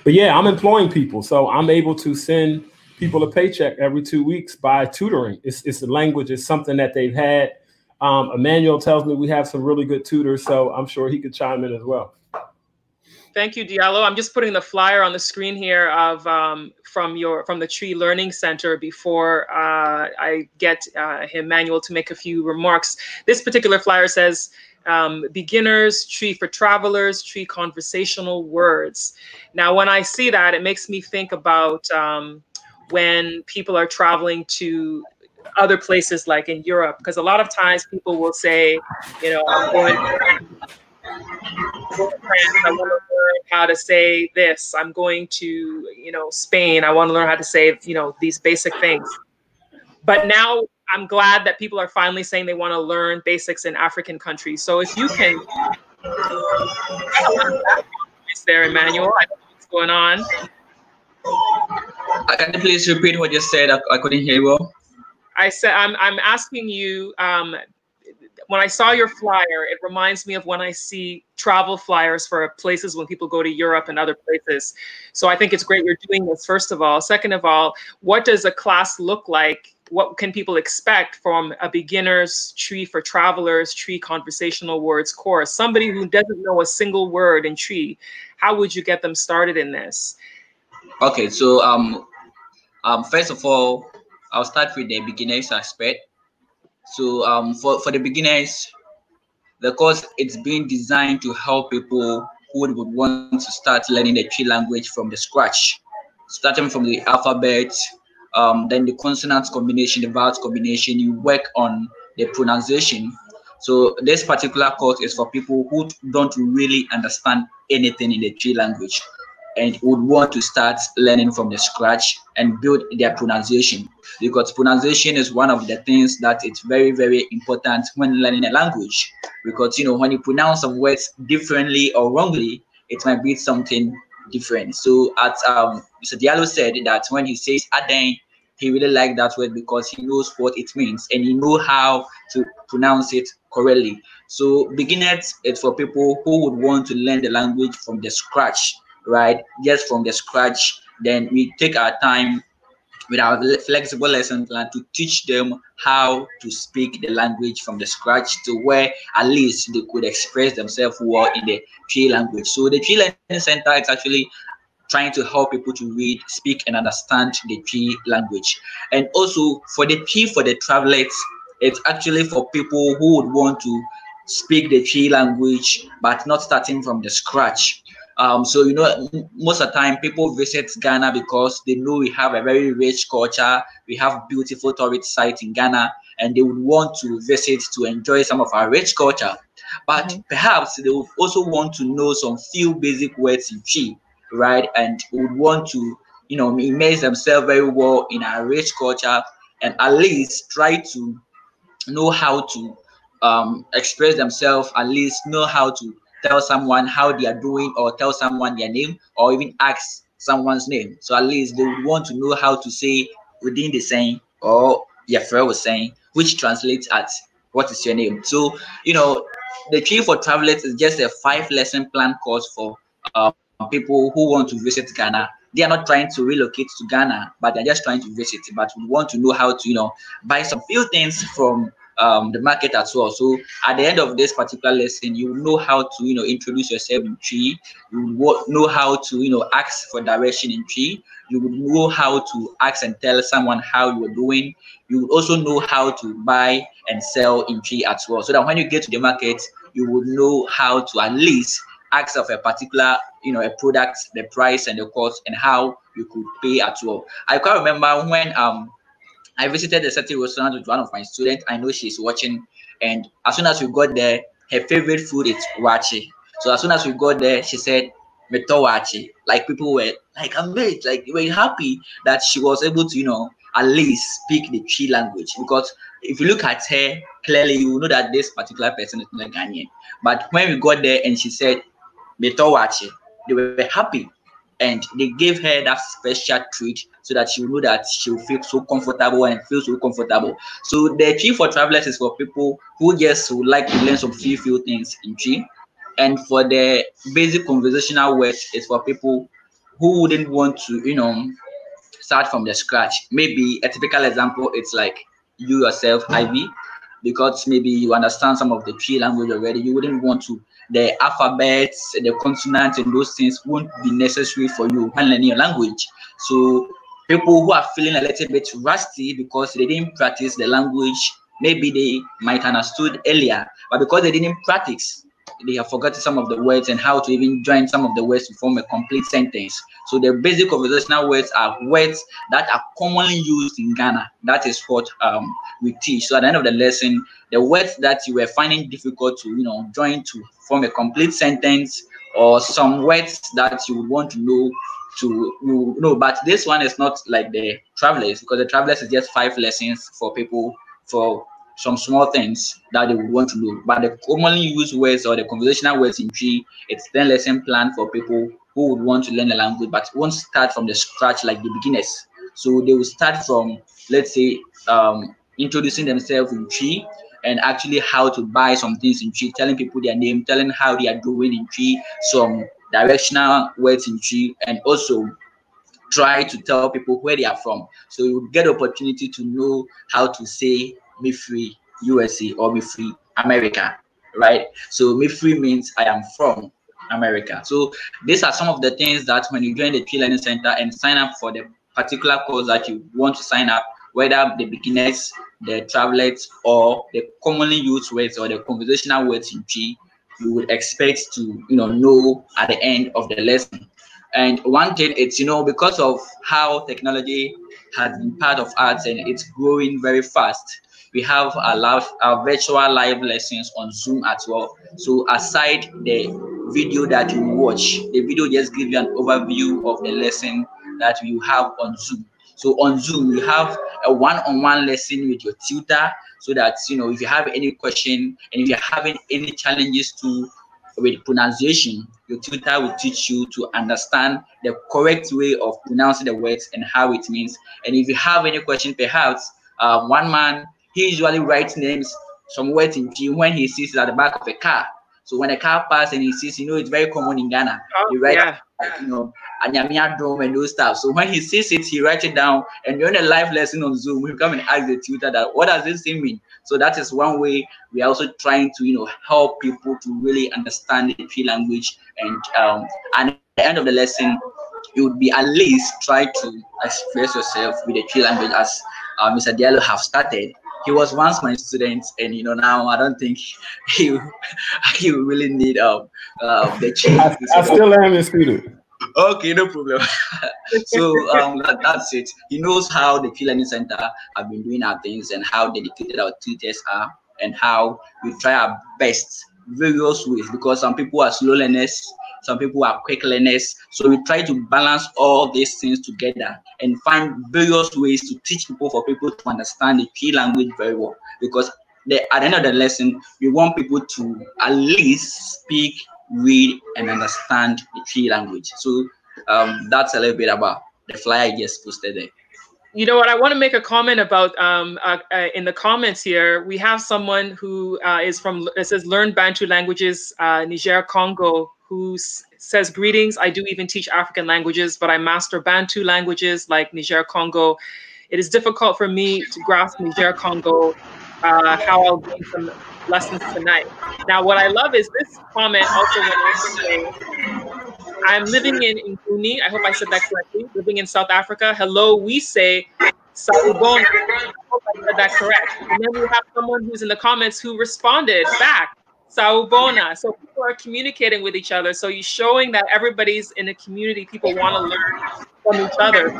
but yeah, I'm employing people, so I'm able to send people a paycheck every two weeks by tutoring. It's it's the language, it's something that they've had. Um, Emmanuel tells me we have some really good tutors, so I'm sure he could chime in as well. Thank you, Diallo. I'm just putting the flyer on the screen here of um, from your from the Twi Learning Center before uh, I get uh, Emmanuel to make a few remarks. This particular flyer says um, beginners, Twi for travelers, Twi conversational words. Now, when I see that, it makes me think about um, when people are traveling to other places like in Europe, because a lot of times people will say, you know, I'm going I want to learn how to say this. I'm going to, you know, Spain. I want to learn how to say, you know, these basic things. But now I'm glad that people are finally saying they want to learn basics in African countries. So if you can, is there, Emmanuel, I don't know what's going on. Uh, can you please repeat what you said? I, I couldn't hear well. I said I'm I'm asking you. Um, when I saw your flyer, it reminds me of when I see travel flyers for places when people go to Europe and other places. So I think it's great you're doing this. First of all, second of all, what does a class look like? What can people expect from a beginner's Twi for travelers Twi conversational words course? Somebody who doesn't know a single word in Twi, how would you get them started in this? Okay, so um, um, first of all, I'll start with the beginners aspect. So um, for, for the beginners, the course it's being designed to help people who would want to start learning the Twi language from the scratch, starting from the alphabet, um, then the consonant combination, the vowel combination. You work on the pronunciation. So this particular course is for people who don't really understand anything in the Twi language and would want to start learning from the scratch and build their pronunciation. Because pronunciation is one of the things that it's very very important when learning a language. Because you know when you pronounce some words differently or wrongly it might be something different. So at um mr diallo said that when he says aden he really liked that word because he knows what it means and he know how to pronounce it correctly. So beginners it's for people who would want to learn the language from the scratch right? Just from the scratch. Then we take our time with our flexible lesson plan to teach them how to speak the language from the scratch to where at least they could express themselves well in the Twi language. So the Twi learning center is actually trying to help people to read, speak, and understand the Twi language. And also for the Twi for the travelers, it's actually for people who would want to speak the Twi language, but not starting from the scratch. Um, so you know, most of the time people visit Ghana because they know we have a very rich culture. We have beautiful tourist sites in Ghana, and they would want to visit to enjoy some of our rich culture. But mm-hmm. perhaps they would also want to know some few basic words in Twi, right? And would want to, you know, immerse themselves very well in our rich culture, and at least try to know how to um, express themselves. At least know how to tell someone how they are doing or tell someone their name or even ask someone's name. So at least they would want to know how to say within the saying or your friend was saying, which translates as what is your name. So, you know, the Twi for travelers is just a five lesson plan course for um, people who want to visit Ghana. They are not trying to relocate to Ghana, but they're just trying to visit. But we want to know how to, you know, buy some few things from um, the market as well. So at the end of this particular lesson, you know how to you know introduce yourself in Twi. You will know how to you know ask for direction in Twi. You would know how to ask and tell someone how you are doing. You would also know how to buy and sell in Twi as well. So that when you get to the market, you would know how to at least ask of a particular you know a product, the price and the cost, and how you could pay as well. I can't remember when um I visited the certain restaurant with one of my students. I know she's watching. And as soon as we got there, her favorite food is wachi. So as soon as we got there, she said, "Meto wachi. Like people were like amazed, like were happy that she was able to, you know, at least speak the Twi language. Because if you look at her, clearly you know that this particular person is not Ghanaian. But when we got there and she said, "Meto wachi, they were happy and they gave her that special treat so that she will know that she will feel so comfortable and feel so comfortable. So the Twi for travelers is for people who just would like to learn some few few things in Twi. And for the basic conversational words is for people who wouldn't want to, you know, start from the scratch. Maybe a typical example, it's like you yourself, Ivy, because maybe you understand some of the Twi language already. You wouldn't want to the alphabets, the consonants, and those things won't be necessary for you when learning your language. So people who are feeling a little bit rusty because they didn't practice the language, maybe they might understood earlier, but because they didn't practice, they have forgotten some of the words and how to even join some of the words to form a complete sentence. So the basic conversational words are words that are commonly used in Ghana. That is what um, we teach. So at the end of the lesson, the words that you were finding difficult to, you know, join to form a complete sentence or some words that you would want to know to you know but this one is not like the travelers because the travelers is just five lessons for people for some small things that they would want to know. But the commonly used words or the conversational words in Twi, it's 10 lesson plan for people who would want to learn the language but won't start from the scratch like the beginners. So they will start from, let's say, um, introducing themselves in Twi and actually how to buy some things in Twi, telling people their name, telling how they are doing in Twi, some directional words in Twi, and also try to tell people where they are from. So you get opportunity to know how to say me free USA or me free America, right? So me free means I am from America. So these are some of the things that when you join the Twi Learning Center and sign up for the particular course that you want to sign up, whether the beginners, the travelers, or the commonly used words or the conversational words in Twi, you would expect to you know know at the end of the lesson. And one thing, it's you know because of how technology has been part of arts and it's growing very fast. We have our live, our virtual live lessons on Zoom as well. So aside the video that you watch, the video just gives you an overview of the lesson that you have on Zoom. So on Zoom, you have a one-on-one lesson with your tutor, so that you know if you have any question and if you're having any challenges to with pronunciation, your tutor will teach you to understand the correct way of pronouncing the words and how it means. And if you have any question, perhaps uh, one man he usually writes names, some words in G when he sees it at the back of a car. So when a car passes and he sees, you know, it's very common in Ghana. Oh, you write, yeah. like, you know, Anyamia Dome and those stuff. So when he sees it, he writes it down. And during a live lesson on Zoom, we come and ask the tutor that what does this thing mean? So that is one way we are also trying to, you know, help people to really understand the Twi language. And um, and at the end of the lesson, you would be at least try to express yourself with the Twi language as uh, Mr. Diallo have started he was once my student, and you know now I don't think he he really need um uh, the change. I, I still am a student. Okay, no problem. so um, that, that's it. He knows how the Twi Learning Center have been doing our things and how dedicated our teachers are and how we try our best various ways because some people are slow learners, some people are quick learners. So we try to balance all these things together and find various ways to teach people for people to understand the Twi language very well. Because the, at the end of the lesson, we want people to at least speak, read, and understand the Twi language. So um, that's a little bit about the flyer I just posted there. You know what? I want to make a comment about um, uh, uh, in the comments here. We have someone who uh, is from it says learn Bantu languages, uh, Niger, Congo, who says greetings. I do even teach African languages, but I master Bantu languages like Niger, Congo. It is difficult for me to grasp Niger, Congo. Uh, how I'll gain some lessons tonight. Now, what I love is this comment also went I'm living in Nguni. I hope I said that correctly. Living in South Africa. Hello, we say Salubon. I hope I said that correct. And then we have someone who's in the comments who responded back, Saubona. So people are communicating with each other. So you're showing that everybody's in a community. People want to learn from each other.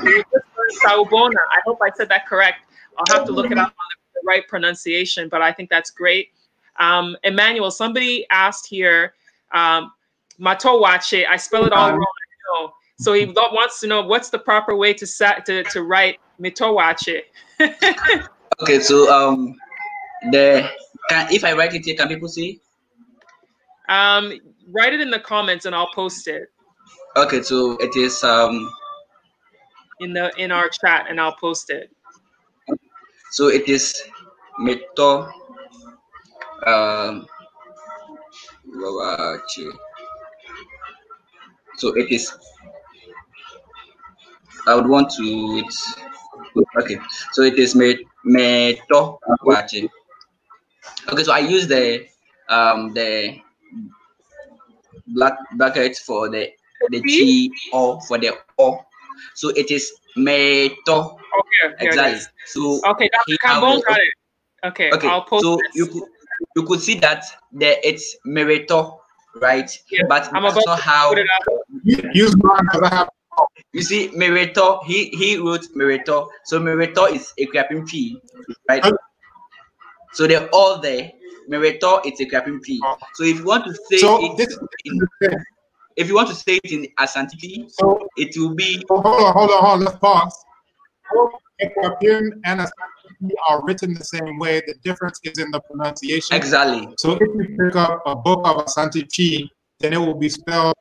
Saubona. I hope I said that correct. I'll have to look it up on the right pronunciation, but I think that's great. Um, Emmanuel, somebody asked here, um, Matowache, I spell it all wrong. I know. So he wants to know what's the proper way to set to, to write Mitowache. Okay, so um, the can if I write it here, can people see? um, write it in the comments and I'll post it Okay, so it is um, in the in our chat and I'll post it. so it is meto um. So it is. I would want to. It's, okay, so it is me meto wachi. Okay, so I use the um the black bracket for the the G or for the O. So it is meto Okay, exactly. is. So Okay, Dr. the- got it. Okay, Okay, I'll post so this. you could you could see that there it's Merito, right? Yeah, but I'm that's about not how put it up. Use mine because I have. you see Merito. He he wrote Merito, so Merito is a crapping P, right? Okay. So they're all there. Merito is a crapping P. Oh. So if you want to say So it, this, in, if you want to say it in Asante so it will be So hold on, hold on, hold on. Let's pause. Ethiopian and Asante are written the same way. The difference is in the pronunciation. exactly So if you pick up a book of Asante Twi, then it will be spelled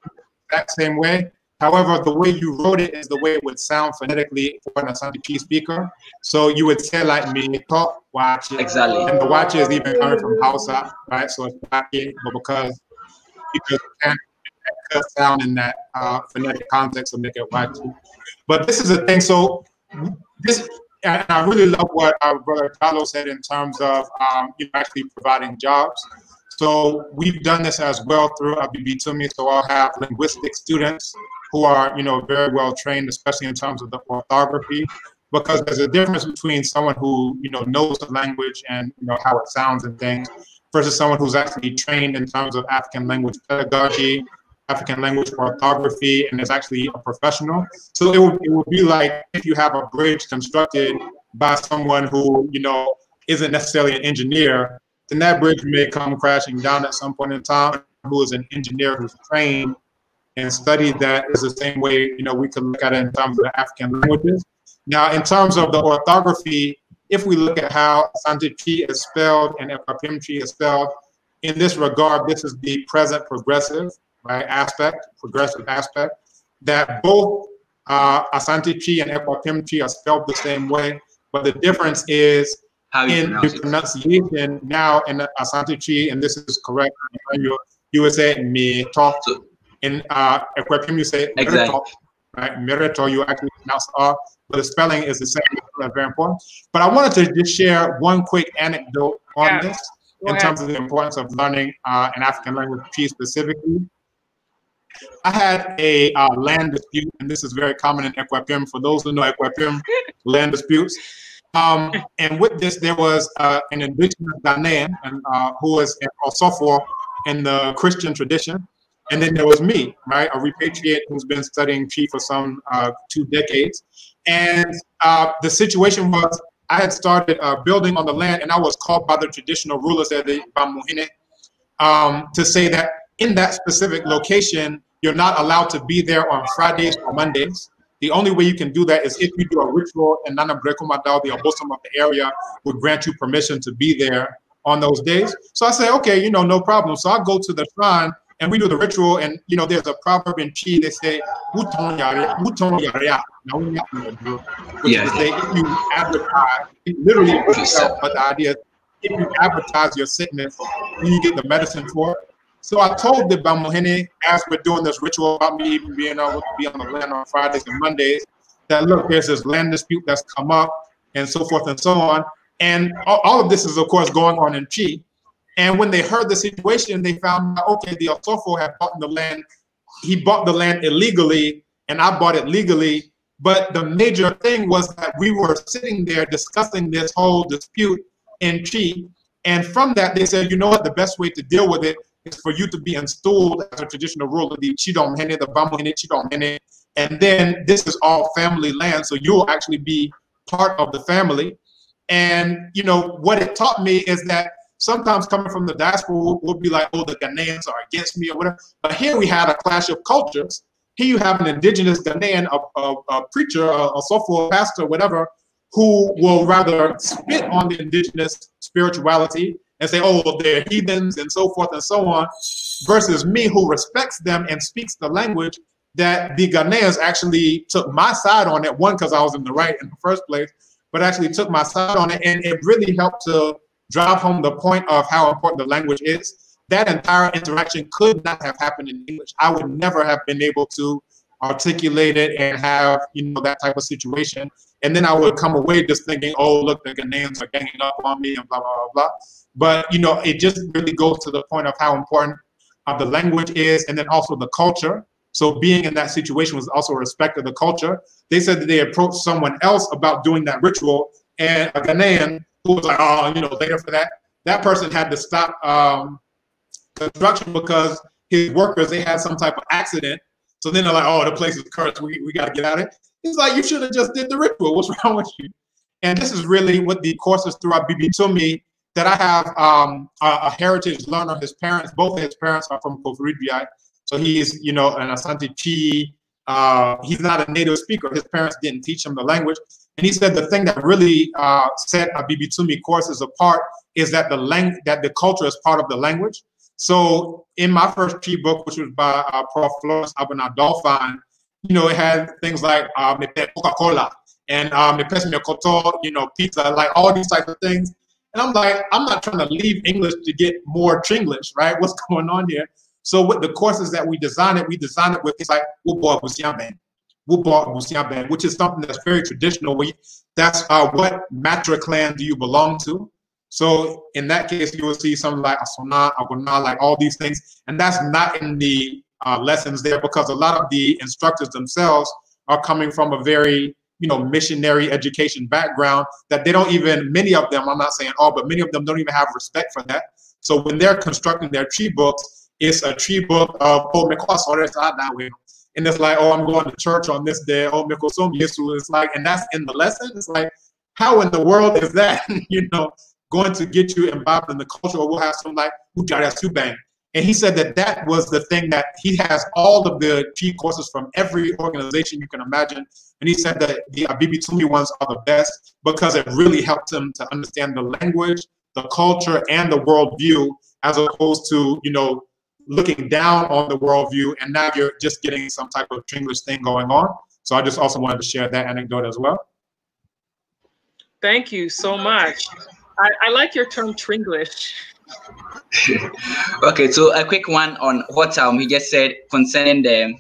that same way. However, the way you wrote it is the way it would sound phonetically for an Asante Twi speaker. So you would say like me talk watch Exactly. and the watch is even coming from Hausa, right? So it's wachi, but because because it can't sound in that uh, phonetic context of make it wachi. But this is the thing. So this and I really love what our brother Carlos said in terms of um, you know, actually providing jobs. So we've done this as well through Abibitumi. So I'll have linguistic students who are, you know, very well trained, especially in terms of the orthography, because there's a difference between someone who, you know, knows the language and you know how it sounds and things, versus someone who's actually trained in terms of African language pedagogy, African language orthography, and is actually a professional. So it would, it would be like if you have a bridge constructed by someone who, you know, isn't necessarily an engineer, then that bridge may come crashing down at some point in time. Who is an engineer who's trained and studied that is the same way, you know, we could look at it in terms of the African languages. Now, in terms of the orthography, if we look at how Twi is spelled and Ekwapim Twi is spelled, in this regard, this is the present progressive right, aspect, progressive aspect, that both uh, Asante Twi and Ekwapim Twi are spelled the same way, but the difference is How in pronounce the it. pronunciation now in the Asante Twi, and this is correct, you, you would say me talk. So- In uh, Ekwapim, you say Exactly. Merito, right? Merito, you actually pronounce R, but the spelling is the same. That's very important. But I wanted to just share one quick anecdote on Yeah. this Go in ahead. terms of the importance of learning uh, an African language Twi specifically. I had a uh, land dispute, and this is very common in Ekwapim. For those who know Ekwapim, land disputes. Um, and with this, there was uh, an indigenous Ghanaian and, uh, who was an Osofo in the Christian tradition. And then there was me, right, a repatriate who's been studying Twi for some uh, two decades. And uh, the situation was I had started uh, building on the land, and I was called by the traditional rulers at the Bamuhene um, to say that in that specific location, you're not allowed to be there on Fridays or Mondays. The only way you can do that is if you do a ritual and Nana Brekumadao, the abosom of the area, would grant you permission to be there on those days. So I say, okay, you know, no problem. So I go to the shrine and we do the ritual. And, you know, there's a proverb in Twi, they say, "Wuton yare- wuton yarea, na which Yeah. is to say, if you advertise, literally yourself, but the idea is if you advertise your sickness, you get the medicine for it. So I told the Bamuhene, as we're doing this ritual about me even being able to be on the land on Fridays and Mondays, that look, there's this land dispute that's come up and so forth and so on. And all, of this is, of course, going on in Twi. And when they heard the situation, they found out, okay, the Osofo had bought the land. He bought the land illegally, and I bought it legally. But the major thing was that we were sitting there discussing this whole dispute in Twi. And from that, they said, you know what, the best way to deal with it is for you to be installed as a traditional ruler, the Chidom Hene, the Bamuhene Chidom Hene. And then this is all family land, so you'll actually be part of the family. And you know what it taught me is that sometimes coming from the diaspora, we'll, we'll be like, "Oh, the Ghanaians are against me" or whatever. But here we had a clash of cultures. Here you have an indigenous Ghanaian, a, a, a preacher, a, a soulful pastor, whatever, who will rather spit on the indigenous spirituality and say, "Oh, they're heathens" and so forth and so on, versus me, who respects them and speaks the language. That the Ghanaians actually took my side on it. One, because I was in the right in the first place, but actually took my side on it, and it really helped to drive home the point of how important the language is. That entire interaction could not have happened in English. I would never have been able to articulate it and have you know that type of situation. And then I would come away just thinking, oh, look, the Ghanaians are ganging up on me and blah blah blah blah. But you know, it just really goes to the point of how important uh, the language is, and then also the culture. So being in that situation was also a respect of the culture. They said that they approached someone else about doing that ritual, and a Ghanaian who was like, oh, you know, later for that, that person had to stop um, construction because his workers they had some type of accident. So then they're like, oh, the place is cursed. We, we got to get out of it. He's like, you should have just did the ritual. What's wrong with you? And this is really what the courses throughout Bibi Tumi that I have um, a, a heritage learner. His parents, both his parents are from Koforidua. So he's, you know, an Asante Twi. Uh, he's not a native speaker. His parents didn't teach him the language. And he said the thing that really uh, set Abibitumi courses apart is that the lang- that the culture is part of the language. So in my first Twi book, which was by uh, Prof. Florence Abena Dolphyne, you know, it had things like um, Coca-Cola and um, you know, pizza, like all these types of things. And I'm like, I'm not trying to leave English to get more Twinglish, right? What's going on here? So with the courses that we design it, we design it with it's like. Wubo Busiaben, which is something that's very traditional. We that's uh, what Matra clan do you belong to? So in that case, you will see something like Asona, Agona, like all these things. And that's not in the uh, lessons there because a lot of the instructors themselves are coming from a very you know missionary education background that they don't even many of them i'm not saying all but many of them don't even have respect for that. So when they're constructing their Twi books it's a Twi book of oh and it's like oh i'm going to church on this day. Oh it's like and that's in the lesson. It's like how in the world is that you know going to get you involved in the culture? Or we'll have some like Subang and he said that that was the thing that he has all of the P courses from every organization you can imagine. And he said that the Abibitumi ones are the best because it really helped him to understand the language, the culture, and the worldview, as opposed to, you know, looking down on the worldview and now you're just getting some type of English thing going on. So I just also wanted to share that anecdote as well. Thank you so much. I, I like your term Twinglish. okay, so a quick one on what um he just said concerning the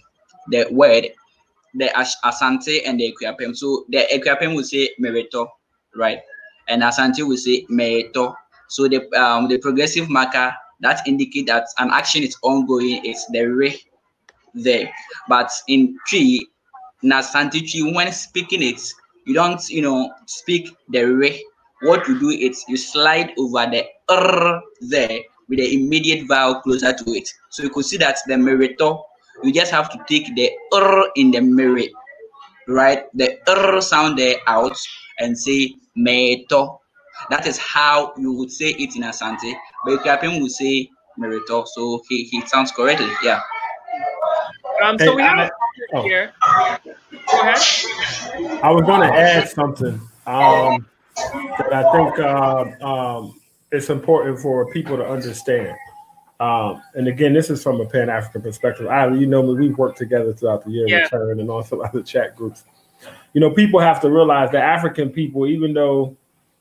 the word, the Asante and the Ekuapem. So the Ekuapem will say merito, right? And Asante will say merito. So the um the progressive marker that indicate that an action is ongoing is the re there. But in Twi, in Asante Twi, when speaking it, you don't you know speak the re what you do is you slide over the r there with the immediate vowel closer to it. So you could see that the merito, you just have to take the r in the merit, right? The r sound there out and say merito. That is how you would say it in Asante, but Ekuapem would say merito. So he, he sounds correctly, yeah. Um, so hey, we have oh. here. Go ahead. I was going to add something. Um, that I think uh, um, it's important for people to understand. Um, and again, this is from a Pan African perspective. I, you know, me, we've worked together throughout the year, yeah. return and also other chat groups. You know, people have to realize that African people, even though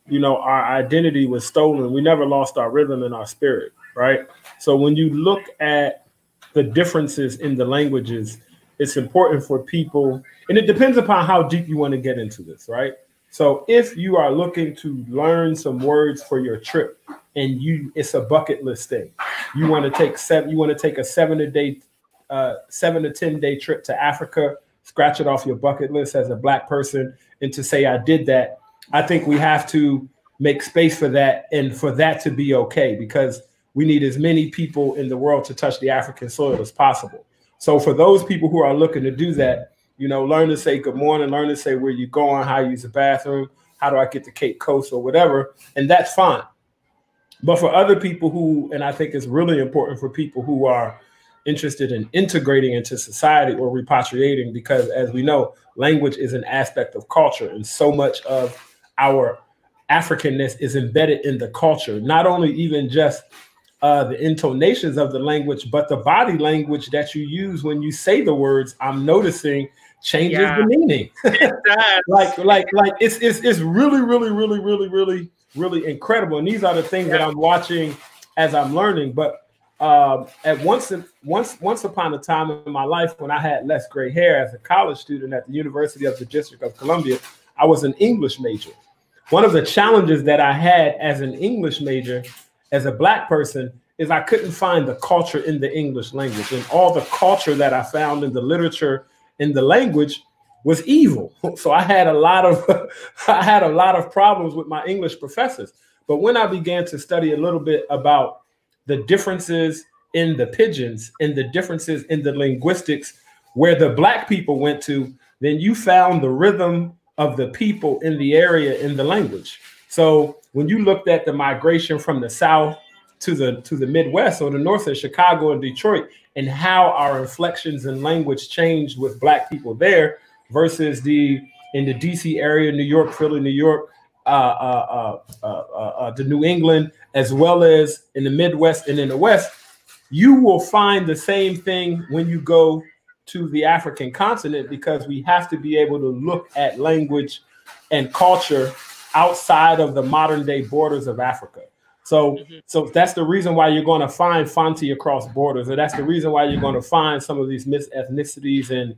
you know our identity was stolen, we never lost our rhythm and our spirit, right? So when you look at the differences in the languages, it's important for people, and it depends upon how deep you want to get into this, right? So if you are looking to learn some words for your trip and you it's a bucket list thing, you want to take seven, you want to take a seven a day, uh, seven to 10 day trip to Africa, scratch it off your bucket list as a black person, and to say I did that, I think we have to make space for that and for that to be okay because we need as many people in the world to touch the African soil as possible. So for those people who are looking to do that, you know, learn to say good morning, learn to say where you're going, how you use the bathroom, how do I get to Cape Coast or whatever, and that's fine. But for other people who, and I think it's really important for people who are interested in integrating into society or repatriating, because as we know, language is an aspect of culture, and so much of our Africanness is embedded in the culture, not only even just uh, the intonations of the language, but the body language that you use when you say the words. I'm noticing changes yeah. the meaning. like, like, like it's, it's it's really, really, really, really, really, really incredible. And these are the things yeah. that I'm watching as I'm learning. But um, at once, once, once upon a time in my life, when I had less gray hair as a college student at the University of the District of Columbia, I was an English major. One of the challenges that I had as an English major, as a black person, is I couldn't find the culture in the English language, and all the culture that I found in the literature in the language was evil. So I had a lot of I had a lot of problems with my English professors. But when I began to study a little bit about the differences in the pidgins and the differences in the linguistics where the black people went to, then you found the rhythm of the people in the area in the language. So when you looked at the migration from the south to the to the Midwest or the north of Chicago and Detroit, and how our inflections and language changed with Black people there versus the in the DC area, New York, Philly, New York, uh, uh, uh, uh, the New England, as well as in the Midwest and in the West, you will find the same thing when you go to the African continent because we have to be able to look at language and culture outside of the modern day borders of Africa. So, mm-hmm. so that's the reason why you're going to find Fanti across borders, and that's the reason why you're going to find some of these mixed ethnicities and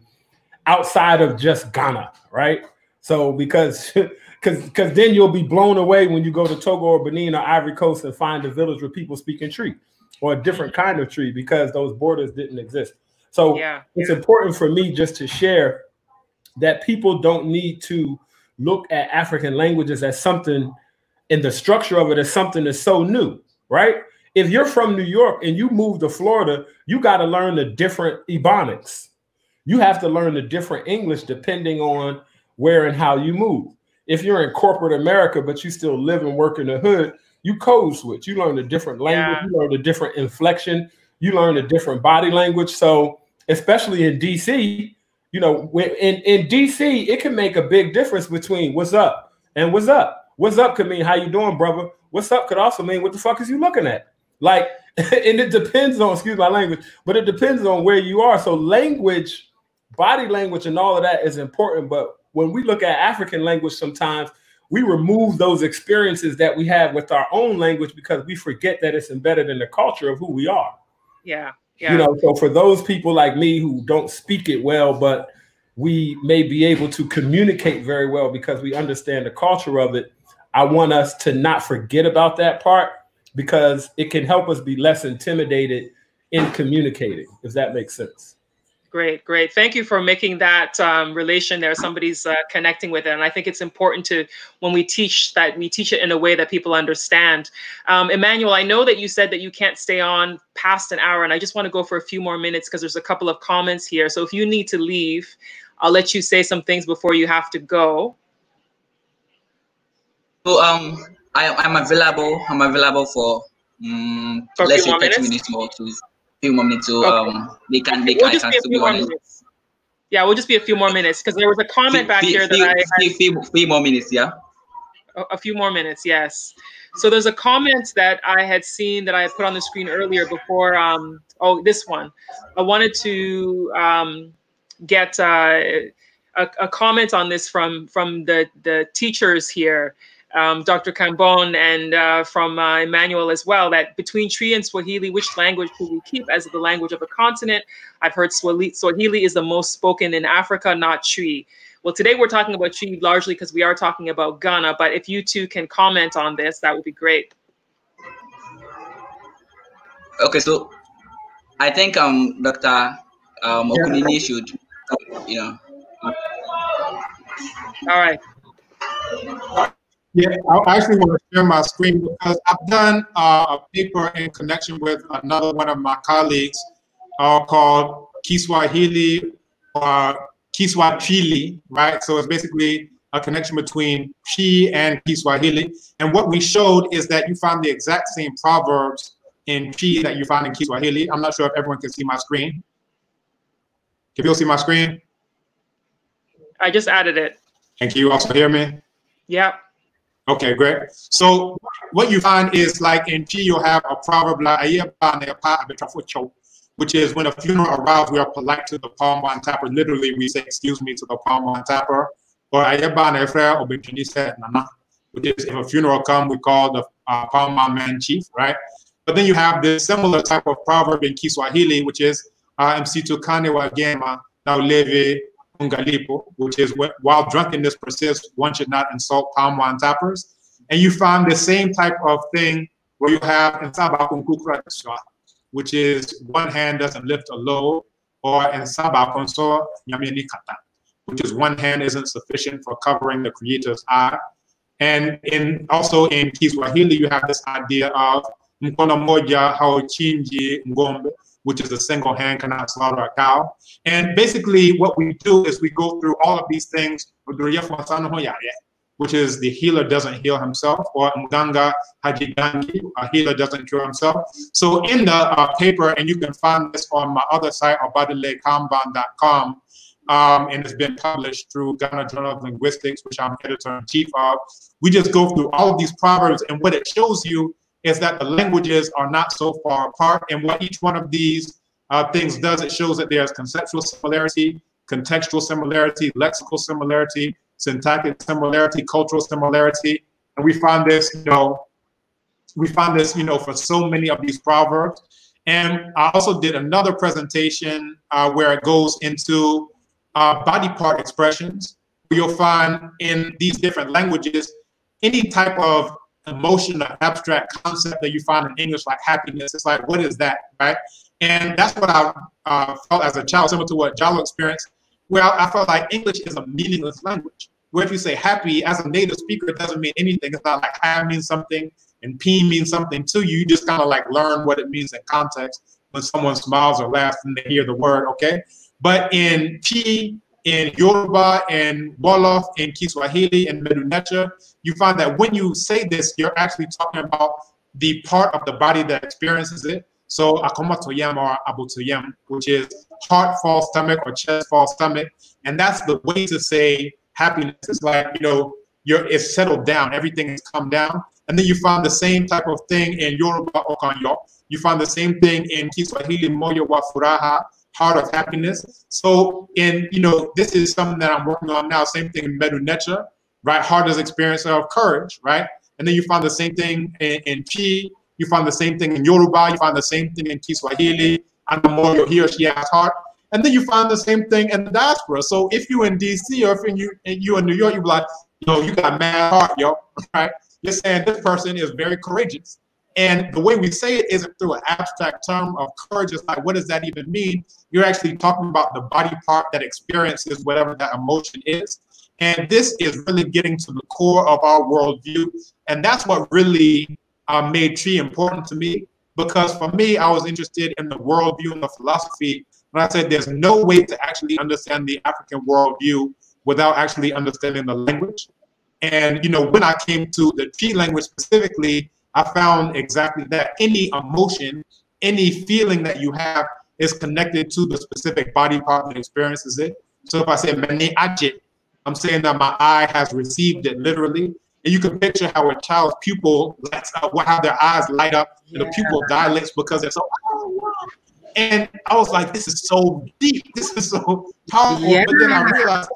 outside of just Ghana, right? So, because because because then you'll be blown away when you go to Togo or Benin or Ivory Coast and find a village where people speak speaking Twi or a different mm-hmm. kind of Twi because those borders didn't exist. So yeah. it's important for me just to share that people don't need to look at African languages as something in the structure of it as something that's so new, right? If you're from New York and you move to Florida, you got to learn the different Ebonics. You have to learn the different English depending on where and how you move. If you're in corporate America, but you still live and work in the hood, you code switch. You learn a different language, yeah. you learn a different inflection, you learn a different body language. So, especially in DC, you know, in, in DC, it can make a big difference between what's up and what's up. What's up could mean how you doing, brother. What's up could also mean what the fuck is you looking at? Like, and it depends on, excuse my language, but it depends on where you are. So language, body language, and all of that is important. But when we look at African language, sometimes we remove those experiences that we have with our own language because we forget that it's embedded in the culture of who we are. Yeah. Yeah. You know, so for those people like me who don't speak it well, but we may be able to communicate very well because we understand the culture of it, I want us to not forget about that part because it can help us be less intimidated in communicating, if that makes sense. Great, great. Thank you for making that um, relation there. Somebody's uh, connecting with it. And I think it's important to, when we teach, that we teach it in a way that people understand. Um, Emmanuel, I know that you said that you can't stay on past an hour, and I just want to go for a few more minutes because there's a couple of comments here. So if you need to leave, I'll let you say some things before you have to go. So um, I, I'm available. I'm available for, um, for let's say 30 minutes, minutes more, please few more minutes so okay. um they can they we'll can, just be a few more minutes. Yeah, we'll just be a few more minutes because there was a comment few, back few, here that few, I few, few more minutes, yeah. A, a few more minutes, yes. So there's a comment that I had seen that I had put on the screen earlier before. Um, oh, this one. I wanted to um, get uh, a, a comment on this from from the the teachers here um, Dr. Kambon and uh, from uh, Emmanuel as well, that between Twi and Swahili, which language should we keep as the language of a continent? I've heard Swahili, Swahili is the most spoken in Africa, not Twi. Well, today we're talking about Twi largely because we are talking about Ghana, but if you two can comment on this, that would be great. Okay, so I think um, Dr. Um, Okunini should, you know. All right. Yeah, I actually want to share my screen because I've done uh, a paper in connection with another one of my colleagues uh, called Kiswahili or Kiswahili, right? So it's basically a connection between Twi and Kiswahili. And what we showed is that you find the exact same proverbs in Twi that you find in Kiswahili. I'm not sure if everyone can see my screen. Can you all see my screen? I just added it. And can you also hear me? Yeah. Okay, great. So what you find is like in Twi, you'll have a proverb like which is when a funeral arrives, we are polite to the palm wine tapper. Literally, we say excuse me to the palm wine tapper. Or which is if a funeral comes, we call the uh, palm wine man chief, right? But then you have this similar type of proverb in Kiswahili, which is uh, msitu kane wa gema na uleve ungalipo, which is while drunkenness persists, one should not insult palm wine tappers. And you find the same type of thing where you have in which is one hand doesn't lift a load, or in which is one hand isn't sufficient for covering the creator's eye. And in also in Kiswahili, you have this idea of mkono moja hauchinji ngombe, which is a single hand cannot slaughter a cow. And basically what we do is we go through all of these things, which is the healer doesn't heal himself, or mganga hajigangi, a healer doesn't cure himself. So in the uh, paper, and you can find this on my other site, obadelekambon.com, um, and it's been published through Ghana Journal of Linguistics, which I'm editor-in-chief of. We just go through all of these proverbs, and what it shows you is that the languages are not so far apart and what each one of these uh, things does, it shows that there's conceptual similarity, contextual similarity, lexical similarity, syntactic similarity, cultural similarity. And we find this, you know, we find this, you know, for so many of these proverbs. And I also did another presentation uh, where it goes into uh, body part expressions. You'll find in these different languages any type of emotion or abstract concept that you find in English, like happiness. It's like, what is that, right? And that's what I uh, felt as a child, similar to what Diallo experienced, where I felt like English is a meaningless language. Where if you say happy as a native speaker, it doesn't mean anything. It's not like I means something and P means something to you. You just kind of like learn what it means in context when someone smiles or laughs and they hear the word, okay? But in P, in Yoruba, in Wolof, in Kiswahili, in Medu Neter, you find that when you say this, you're actually talking about the part of the body that experiences it. So akomatoyam or abutoyam, which is heart fall stomach or chest fall stomach. And that's the way to say happiness. It's like, you know, you're it's settled down, everything has come down. And then you find the same type of thing in Yoruba Okanyo. You find the same thing in Kiswahili Moyo wa Furaha, Heart of Happiness. So and you know, this is something that I'm working on now. Same thing in Medu Neter, right? Heart is experience of courage, right? And then you find the same thing in, in P. You find the same thing in Yoruba. You find the same thing in Kiswahili. And the more he or she has heart. And then you find the same thing in the diaspora. So if you're in DC or if you you in New York, you be like, yo, you got mad heart, yo, right? You're saying this person is very courageous. And the way we say it isn't through an abstract term of courage. It's like, what does that even mean? You're actually talking about the body part that experiences whatever that emotion is. And this is really getting to the core of our worldview. And that's what really uh, made Twi important to me. Because for me, I was interested in the worldview and the philosophy. And I said, there's no way to actually understand the African worldview without actually understanding the language. And you know, when I came to the Twi language specifically, I found exactly that. Any emotion, any feeling that you have is connected to the specific body part that experiences it. So if I say mene ajit, I'm saying that my eye has received it literally. And you can picture how a child's pupil lights up, how their eyes light up, yeah. and the pupil dilates because they're so. And I was like, this is so deep. This is so powerful. Yeah. But then I realized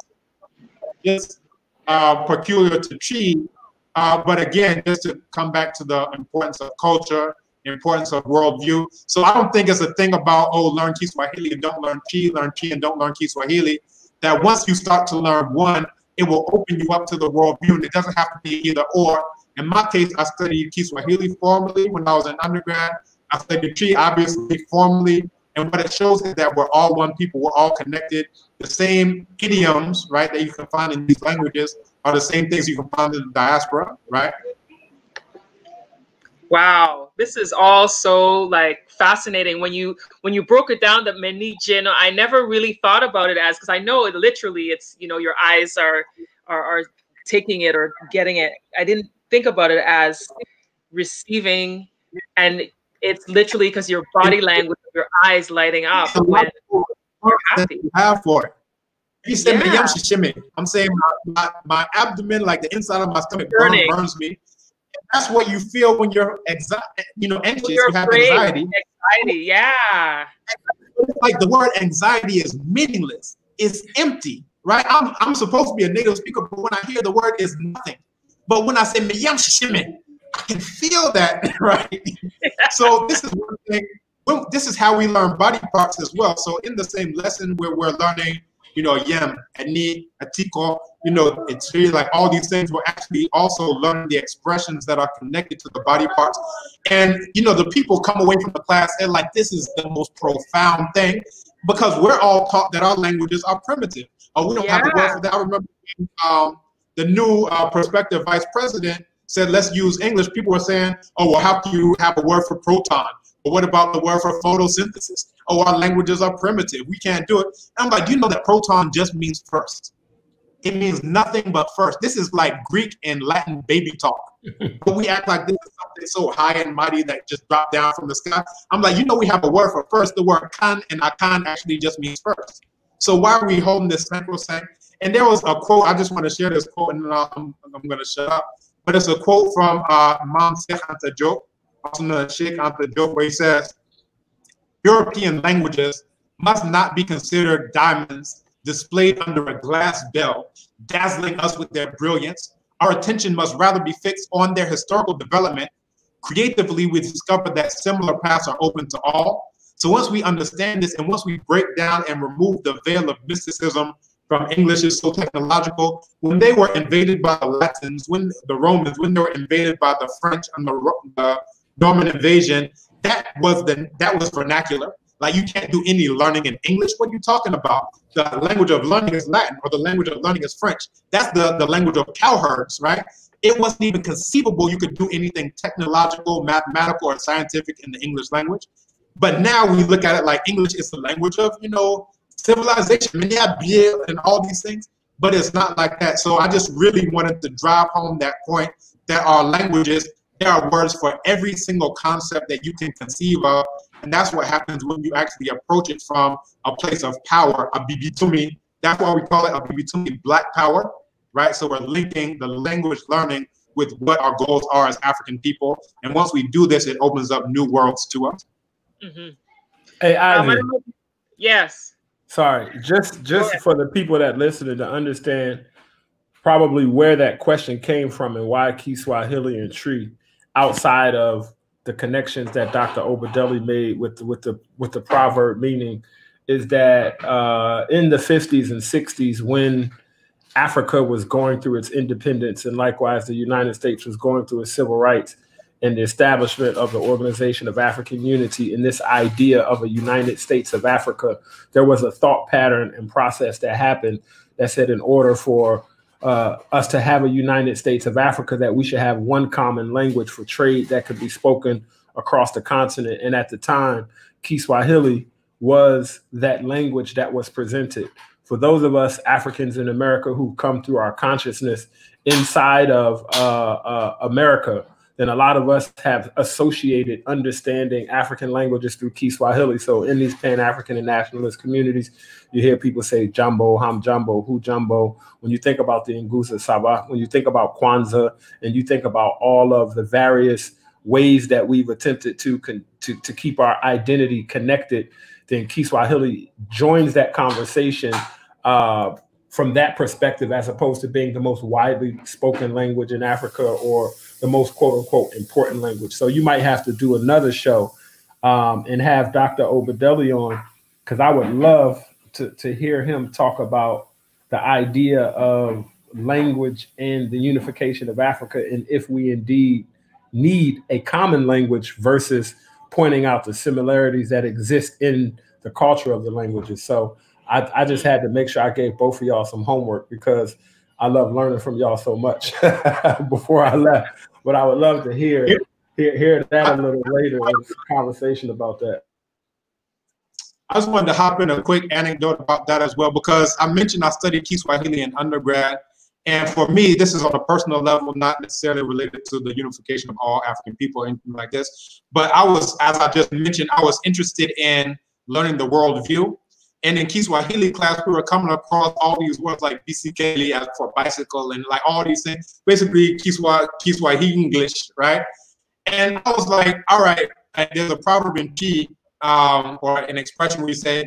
it's uh, peculiar to Twi uh, but again, just to come back to the importance of culture, importance of worldview. So I don't think it's a thing about, oh, learn Kiswahili and don't learn Twi, learn Twi and don't learn Kiswahili. That once you start to learn one, it will open you up to the worldview and it doesn't have to be either or. In my case, I studied Kiswahili formally when I was an undergrad. I studied Twi obviously formally. And what it shows is that we're all one people, we're all connected. The same idioms, right, that you can find in these languages are the same things you can find in the diaspora, right? Wow, this is all so like fascinating. When you when you broke it down, the menijin, I never really thought about it as because I know it literally it's you know your eyes are, are are taking it or getting it. I didn't think about it as receiving, and it's literally because your body language, your eyes lighting up when you're happy. Have for it. He said yeah. I'm saying my, my, my, abdomen, like the inside of my stomach, burn, burns me. That's what you feel when you're exi- you know, anxious. You're you have afraid. anxiety. Anxiety, yeah. Like the word anxiety is meaningless. It's empty, right? I'm, I'm supposed to be a native speaker, but when I hear the word, is nothing. But when I say miyamshishime, I can feel that, right? so this is one thing. Well, this is how we learn body parts as well. So in the same lesson where we're learning you know, yam, ani, atiko, you know, it's really like all these things we're actually also learning the expressions that are connected to the body parts. And, you know, the people come away from the class, they're like, this is the most profound thing because we're all taught that our languages are primitive. Oh, we don't yeah. have a word for that. I remember um, the new uh, prospective vice president said, let's use English. People were saying, oh, well, how can you have a word for proton? But what about the word for photosynthesis? Oh, our languages are primitive. We can't do it. And I'm like, you know that proton just means first? It means nothing but first. This is like Greek and Latin baby talk. but we act like this is something so high and mighty that just dropped down from the sky. I'm like, you know, we have a word for first. The word kan and akan actually just means first. So why are we holding this central saying? And there was a quote, I just want to share this quote and then I'm, I'm going to shut up. But it's a quote from uh, Mam Cheikh Anta Diop, also known as Cheikh he says, European languages must not be considered diamonds displayed under a glass bell, dazzling us with their brilliance. Our attention must rather be fixed on their historical development. Creatively, we discover that similar paths are open to all. So once we understand this and once we break down and remove the veil of mysticism from English is so technological, when they were invaded by the Latins, when the Romans, when they were invaded by the French and the, the Norman invasion, that was the that was vernacular. Like you can't do any learning in English. What are you talking about? The language of learning is Latin, or the language of learning is French. That's the, the language of cowherds, right? It wasn't even conceivable you could do anything technological, mathematical, or scientific in the English language. But now we look at it like English is the language of, you know, civilization, and all these things. But it's not like that. So I just really wanted to drive home that point that our languages, there are words for every single concept that you can conceive of and that's what happens when you actually approach it from a place of power, Abibitumi. That's why we call it Abibitumi black power, right? So we're linking the language learning with what our goals are as African people. And once we do this, it opens up new worlds to us. Mm-hmm. Hey, Ivan. Um, yes. Sorry, just just for the people that listening to understand probably where that question came from and why Kiswahili and Twi outside of the connections that Dr. Obadele made with with the with the proverb meaning is that uh, in the 50s and 60s when Africa was going through its independence and likewise the United States was going through its civil rights and the establishment of the Organization of African Unity and this idea of a United States of Africa, there was a thought pattern and process that happened that said in order for uh, us to have a United States of Africa, that we should have one common language for trade that could be spoken across the continent. And at the time, Kiswahili was that language that was presented. For those of us Africans in America who come through our consciousness inside of uh, uh, America, then a lot of us have associated understanding African languages through Kiswahili. So in these Pan-African and nationalist communities, you hear people say Jambo, Ham Jumbo, Hujambo. When you think about the Nguzo Saba, when you think about Kwanzaa, and you think about all of the various ways that we've attempted to to, to keep our identity connected, then Kiswahili joins that conversation uh, from that perspective, as opposed to being the most widely spoken language in Africa or the most quote unquote important language. So you might have to do another show um, and have Dr. Obadele on because I would love to, to hear him talk about the idea of language and the unification of Africa and if we indeed need a common language versus pointing out the similarities that exist in the culture of the languages. So I, I just had to make sure I gave both of y'all some homework because I love learning from y'all so much before I left. But I would love to hear hear, hear that a little later in conversation about that. I just wanted to hop in a quick anecdote about that as well because I mentioned I studied Kiswahili in undergrad. And for me, this is on a personal level, not necessarily related to the unification of all African people or anything like this. But I was, as I just mentioned, I was interested in learning the worldview. And in Kiswahili class, we were coming across all these words like bisikeli as for bicycle and like all these things, basically Kiswa, Kiswahili English, right? And I was like, all right, there's a proverb in P um, or an expression where you say,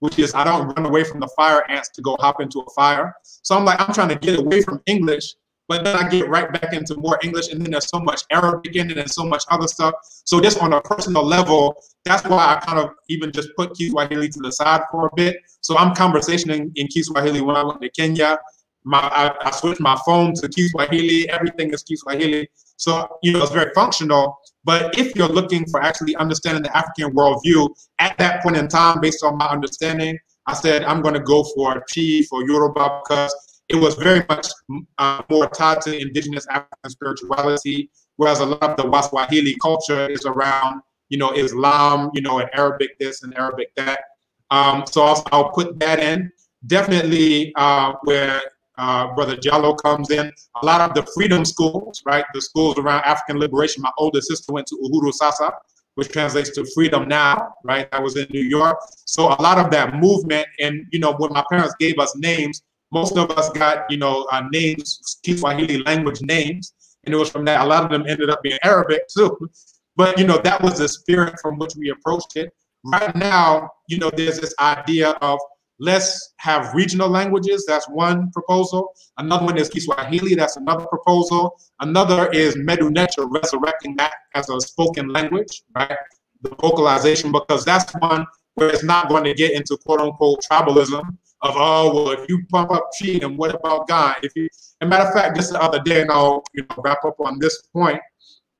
which is I don't run away from the fire ants to go hop into a fire. So I'm like, I'm trying to get away from English but then I get right back into more English, and then there's so much Arabic in it and so much other stuff. So just on a personal level, that's why I kind of even just put Kiswahili to the side for a bit. So I'm conversationing in Kiswahili when I went to Kenya. My, I, I switched my phone to Kiswahili. Everything is Kiswahili. So you know it's very functional. But if you're looking for actually understanding the African worldview at that point in time, based on my understanding, I said I'm going to go for Twi for Yoruba because it was very much uh, more tied to indigenous African spirituality, whereas a lot of the Waswahili culture is around, you know, Islam, you know, and Arabic this and Arabic that. Um, so I'll, I'll, put that in. Definitely uh, where uh, Brother Diallo comes in. A lot of the freedom schools, right? The schools around African liberation. My older sister went to Uhuru Sasa, which translates to freedom now, right? That was in New York. So a lot of that movement, and you know, when my parents gave us names, most of us got, you know, uh, names, Kiswahili language names, and it was from that. A lot of them ended up being Arabic too. But you know, that was the spirit from which we approached it. Right now, you know, there's this idea of let's have regional languages. That's one proposal. Another one is Kiswahili. That's another proposal. Another is Medu Neter, resurrecting that as a spoken language, right? The vocalization, because that's one where it's not going to get into quote unquote tribalism of oh well if you pump up Twi and what about Ga? If you matter of fact, just the other day, and I'll you know wrap up on this point.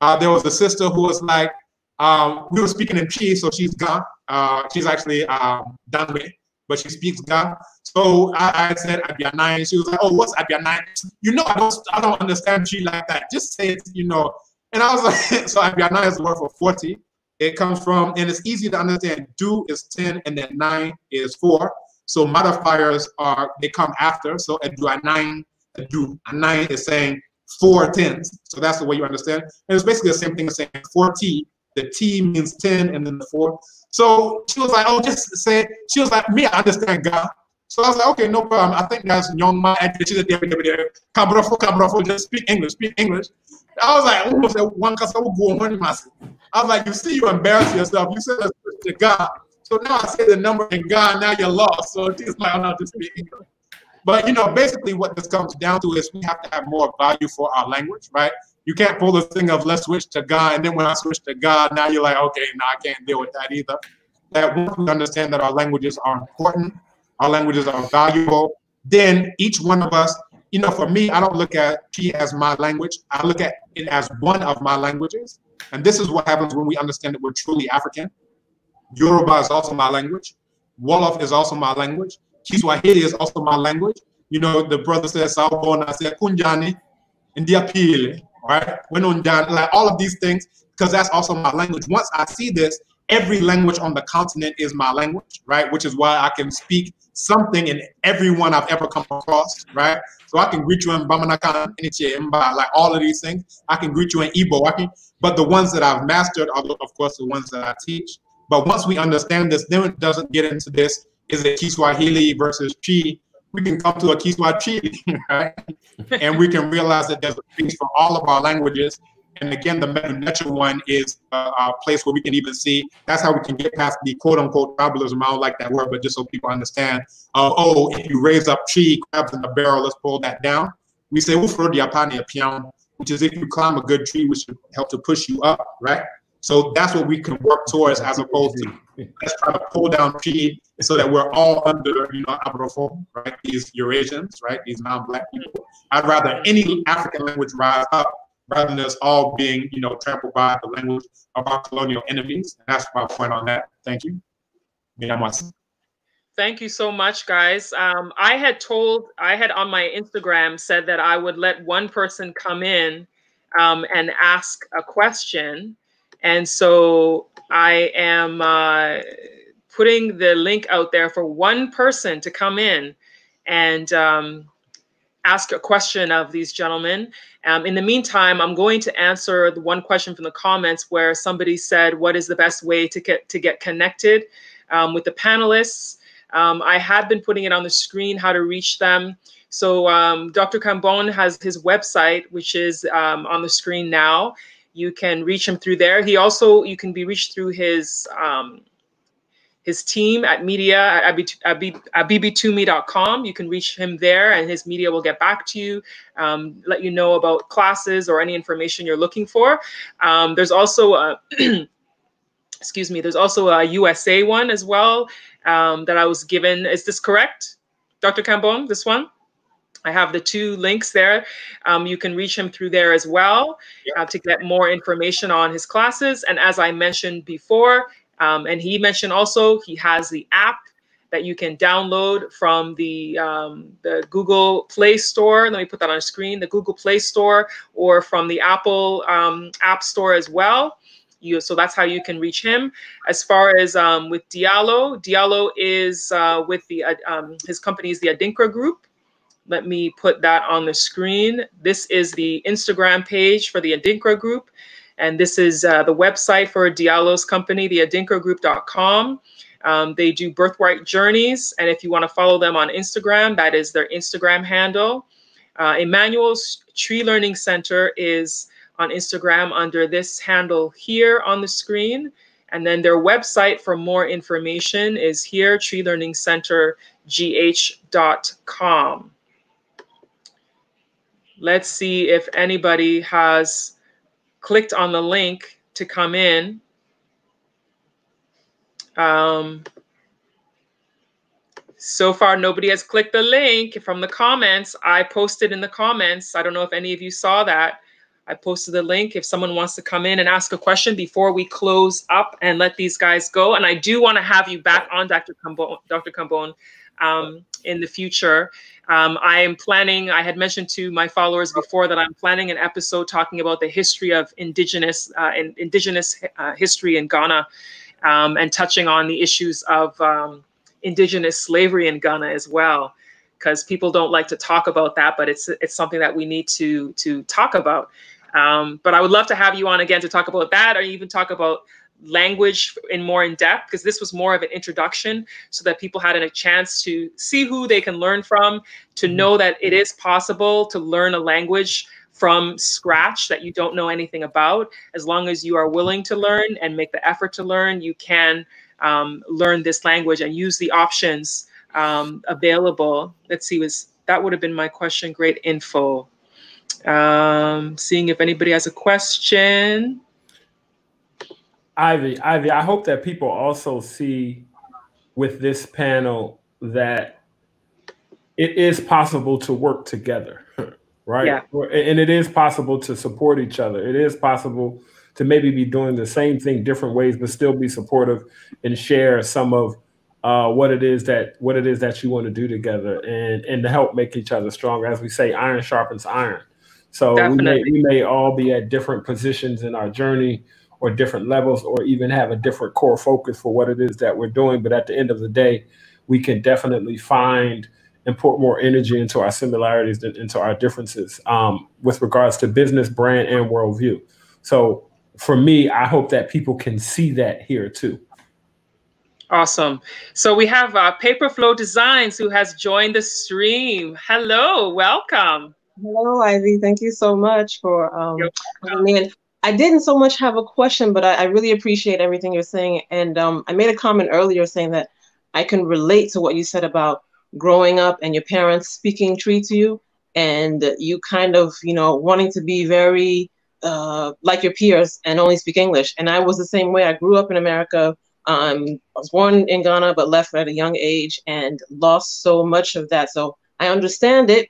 Uh, there was a sister who was like, um, we were speaking in Twi, so she's gone. Uh, she's actually um, done with, but she speaks Ga. So I, said I said Abianai, she was like, "Oh, what's Abianai?" You know, I don't, I don't understand Twi like that. Just say it, you know. And I was like, so i'd Abianai is the word for forty. It comes from, and it's easy to understand. Do is ten, and then nine is four. So modifiers are they come after. So a do a nine, Adu nine is saying four tens. So that's the way you understand. And it's basically the same thing as saying four T. The T means ten, and then the four. So she was like, "Oh, just say." She was like, "Me, I understand Ga." So I was like, "Okay, no problem. I think that's young man. She said, "Cabrofo, cabrofo, just speak English, speak English." I was like, "Oh, one go on I was like, "You see, you embarrass yourself. You said to Ga." So now I say the number in Ga, now you're lost. So she's like, "I'm not just speaking." But you know, basically, what this comes down to is we have to have more value for our language, right? You can't pull the thing of let's switch to Ga, and then when I switch to Ga, now you're like, okay, now I can't deal with that either. That once we understand that our languages are important, our languages are valuable, then each one of us, you know, for me, I don't look at Twi as my language. I look at it as one of my languages. And this is what happens when we understand that we're truly African. Yoruba is also my language. Wolof is also my language. Kiswahili is also my language. You know, the brother says Sawubona, I said Kunjani, India Pile right? Down, like all of these things, because that's also my language. Once I see this, every language on the continent is my language, right? Which is why I can speak something in everyone I've ever come across, right? So I can greet you in Bamanakan, Mba, like all of these things. I can greet you in Igbo, I can, but the ones that I've mastered are, of course, the ones that I teach. But once we understand this, then it doesn't get into this, is it Kiswahili versus Twi? we can come to a Kiswahili, right? and we can realize that there's a piece for all of our languages. And again, the Medu Neter one is a, a, place where we can even see, that's how we can get past the quote unquote tribalism. I don't like that word, but just so people understand, uh, oh, if you raise up Twi, crabs in the barrel, let's pull that down. We say, which is if you climb a good tree, which should help to push you up, right? So that's what we can work towards as opposed to let's try to pull down P so that we're all under, you know, Afrophone, right? These Eurasians, right? These non-black people. I'd rather any African language rise up rather than us all being, you know, trampled by the language of our colonial enemies. And that's my point on that. Thank you. Thank you so much, guys. Um, I had told, I had on my Instagram said that I would let one person come in um, and ask a question. And so I am uh, putting the link out there for one person to come in and um, ask a question of these gentlemen. Um, in the meantime, I'm going to answer the one question from the comments where somebody said, "What is the best way to get to get connected um, with the panelists?" Um, I have been putting it on the screen how to reach them. So um, Dr. Kambon has his website, which is um, on the screen now you can reach him through there. He also, you can be reached through his um, his team at media at abibitumi.com. You can reach him there and his media will get back to you, um, let you know about classes or any information you're looking for. Um, there's also a, excuse me, there's also a USA one as well um, that I was given. Is this correct, Dr. Kambon, this one? I have the two links there. Um, you can reach him through there as well uh, to get more information on his classes. And as I mentioned before, um, and he mentioned also, he has the app that you can download from the, um, the Google Play Store. Let me put that on the screen, the Google Play Store, or from the Apple um, App Store as well. You, so that's how you can reach him. As far as um, with Diallo, Diallo is uh, with the uh, um, his company is the Adinkra Group. Let me put that on the screen. This is the Instagram page for the Adinkra Group. And this is uh, the website for Diallo's company, the adinkragroup.com. Um, they do birthright journeys. And if you want to follow them on Instagram, that is their Instagram handle. Uh, Emmanuel's Twi Learning Center is on Instagram under this handle here on the screen. And then their website for more information is here, twilearningcentergh.com. Let's see if anybody has clicked on the link to come in. Um, so far, nobody has clicked the link from the comments. I posted in the comments. I don't know if any of you saw that. I posted the link if someone wants to come in and ask a question before we close up and let these guys go. And I do want to have you back on, Dr. Kambon, Dr. Kambon um, in the future. Um, I am planning, I had mentioned to my followers before that I'm planning an episode talking about the history of indigenous, uh, in, indigenous uh, history in Ghana um, and touching on the issues of um, indigenous slavery in Ghana as well, because people don't like to talk about that, but it's it's something that we need to to talk about. Um, but I would love to have you on again to talk about that, or even talk about language in more in depth, because this was more of an introduction, so that people had a chance to see who they can learn from, to mm-hmm. know that it is possible to learn a language from scratch that you don't know anything about. As long as you are willing to learn and make the effort to learn, you can um, learn this language and use the options um, available. Let's see, was that would have been my question. Great info. Um, seeing if anybody has a question. Ivy, Ivy, I hope that people also see with this panel that it is possible to work together, right? Yeah. And it is possible to support each other. It is possible to maybe be doing the same thing different ways, but still be supportive and share some of uh, what it is that what it is that you want to do together and and to help make each other stronger. As we say, iron sharpens iron. So we may, we may all be at different positions in our journey or different levels or even have a different core focus for what it is that we're doing. But at the end of the day, we can definitely find and put more energy into our similarities than into our differences um, with regards to business, brand, and worldview. So for me, I hope that people can see that here too. Awesome. So we have uh, Paperflow Designs who has joined the stream. Hello, welcome. Hello, Ivy. Thank you so much for um, me in. I didn't so much have a question, but I, I really appreciate everything you're saying. And um, I made a comment earlier saying that I can relate to what you said about growing up and your parents speaking Twi to you, and you kind of, you know, wanting to be very uh, like your peers and only speak English. And I was the same way. I grew up in America. Um, I was born in Ghana, but left at a young age and lost so much of that. So I understand it,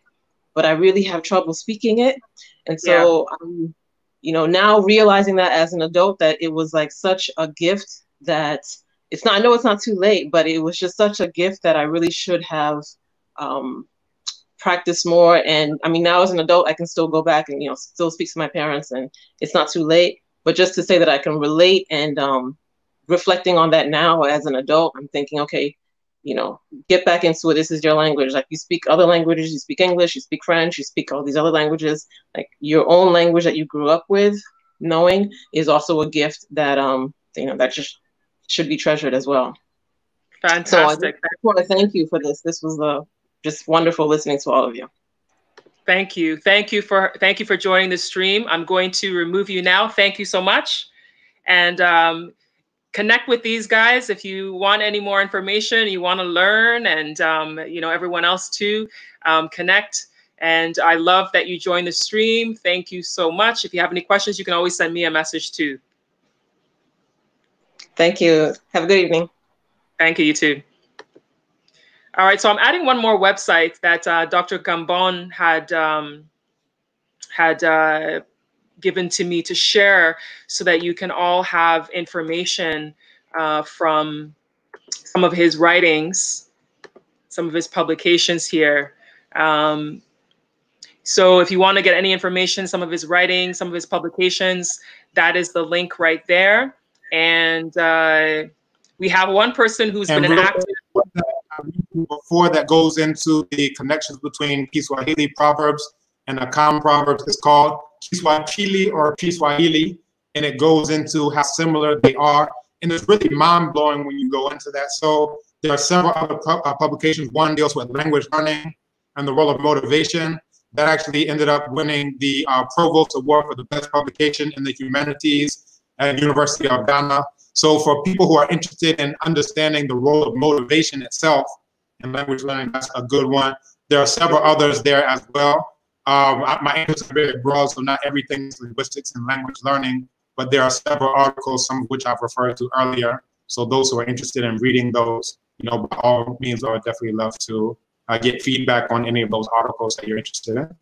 but I really have trouble speaking it. And so, yeah. um, you know, now realizing that as an adult, that it was like such a gift that it's not, I know it's not too late, but it was just such a gift that I really should have um, practice more. And I mean, now as an adult, I can still go back and, you know, still speak to my parents and it's not too late. But just to say that I can relate and um, reflecting on that now as an adult, I'm thinking, okay, you know, get back into it. This is your language. Like you speak other languages, you speak English, you speak French, you speak all these other languages. Like your own language that you grew up with, knowing is also a gift that um, you know, that just should be treasured as well. Fantastic. So I just want to thank you for this. This was a just wonderful listening to all of you. Thank you. Thank you for thank you for joining the stream. I'm going to remove you now. Thank you so much. And um, connect with these guys if you want any more information, you want to learn, and um, you know everyone else too. Um, connect. And I love that you joined the stream. Thank you so much. If you have any questions, you can always send me a message too. Thank you. Have a good evening. Thank you. You too. All right, so I'm adding one more website that uh, Dr. Kambon had um, had uh, given to me to share, so that you can all have information uh, from some of his writings, some of his publications here. Um, so if you want to get any information, some of his writings, some of his publications, that is the link right there. And uh, we have one person who's and been an active before that goes into the connections between Kiswahili proverbs and Akan proverbs. It's called Kiswahili or Kiswahili, and it goes into how similar they are. And it's really mind blowing when you go into that. So there are several other pu uh, publications. One deals with language learning and the role of motivation. that actually ended up winning the uh, Provost Award for the best publication in the humanities at University of Ghana. So for people who are interested in understanding the role of motivation itself in language learning, that's a good one. There are several others there as well. Um, my interests are very broad, so not everything is linguistics and language learning, but there are several articles, some of which I've referred to earlier. So those who are interested in reading those, you know, by all means, I would definitely love to uh, get feedback on any of those articles that you're interested in.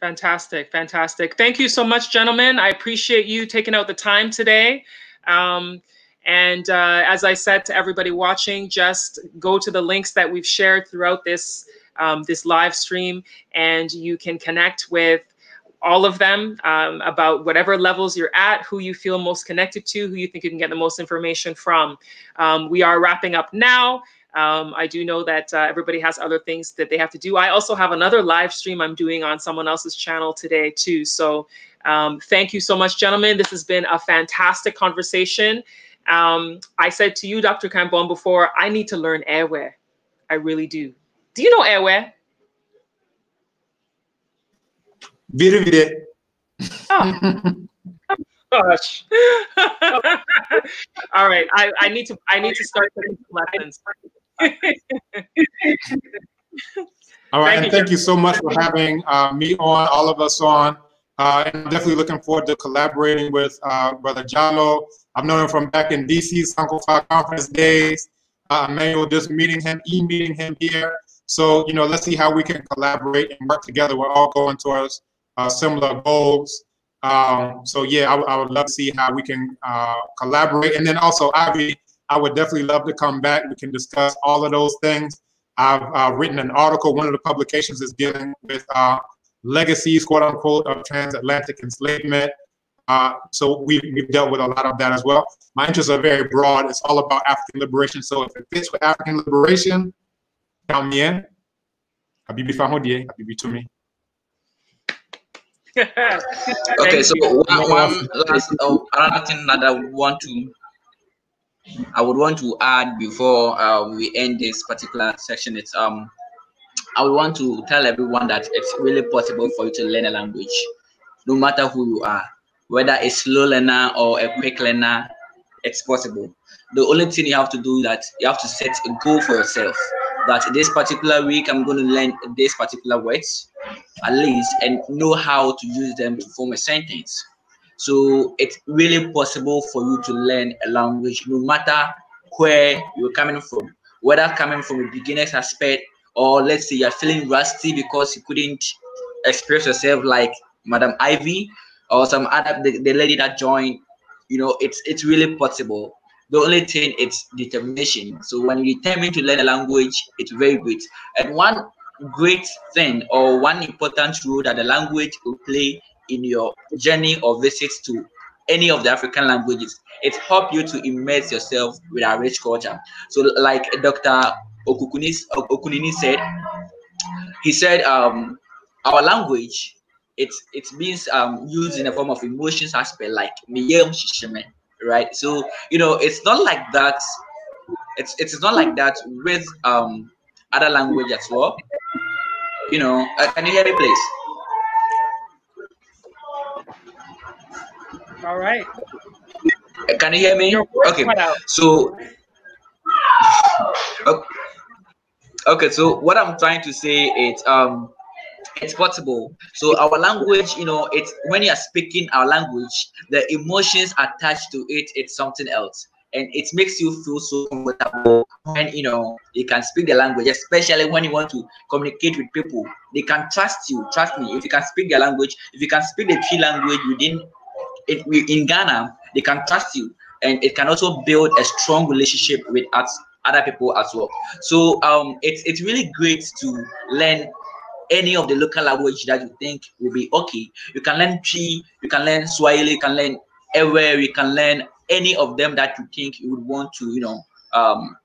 Fantastic, fantastic. Thank you so much, gentlemen. I appreciate you taking out the time today. Um, and uh, as I said to everybody watching, just go to the links that we've shared throughout this um, this live stream, and you can connect with all of them um, about whatever levels you're at, who you feel most connected to, who you think you can get the most information from. Um, we are wrapping up now. Um, I do know that uh, everybody has other things that they have to do. I also have another live stream I'm doing on someone else's channel today too. So um, thank you so much, gentlemen. This has been a fantastic conversation. Um, I said to you, Dr. Kambon, before, I need to learn Ewe. I really do. Do you know Ewe? Vire vire. Oh. Gosh. All right. I, I need to I need to start taking lessons. all right, thank and you, thank you so much for having uh, me on, all of us on. Uh, and I'm definitely looking forward to collaborating with uh, Brother Jallo. I've known him from back in DC Sankofa conference days. Uh, Emmanuel just meeting him, e-meeting him here. So, you know, let's see how we can collaborate and work together. We're all going towards uh, similar goals. Um, so yeah, I, I, would love to see how we can uh, collaborate. And then also, Ivy, I would definitely love to come back. We can discuss all of those things. I've uh, written an article. One of the publications is dealing with uh, legacies, quote unquote, of transatlantic enslavement. Uh, so we've, we've dealt with a lot of that as well. My interests are very broad. It's all about African liberation. So if it fits with African liberation, count me in. Abibifahodie, Habibi to me. okay, so one, one last oh, another thing that I would want to I would want to add before uh, we end this particular section is um I would want to tell everyone that it's really possible for you to learn a language, no matter who you are, whether a slow learner or a quick learner, it's possible. The only thing you have to do is that you have to set a goal for yourself. That this particular week I'm going to learn this particular words, at least, and know how to use them to form a sentence. So it's really possible for you to learn a language no matter where you're coming from, whether coming from a beginner's aspect or let's say you're feeling rusty because you couldn't express yourself like Madam Ivy or some other the, the lady that joined. You know, it's it's really possible. The only thing it's determination. So when you determine to learn a language, it's very great. And one great thing or one important role that the language will play in your journey or visits to any of the African languages. It helps you to immerse yourself with our rich culture. So, like Dr. Okunini said, he said, um, our language, it's it means um, used in a form of emotions aspect, like right? So, you know, it's not like that. It's it's not like that with um other language as well. You know, uh, can you hear me, please? All right. Can you hear me? Okay. So, okay. So what I'm trying to say is, um, it's possible. So our language, you know, it's when you're speaking our language, the emotions attached to it, it's something else. And it makes you feel so comfortable when you know you can speak the language, especially when you want to communicate with people. They can trust you. Trust me. If you can speak the language, if you can speak the key language within it, in Ghana, they can trust you, and it can also build a strong relationship with us, other people as well. So um, it's it's really great to learn any of the local language that you think will be okay. You can learn Twi, you can learn Swahili, you can learn everywhere, you can learn any of them that you think you would want to, you know, um,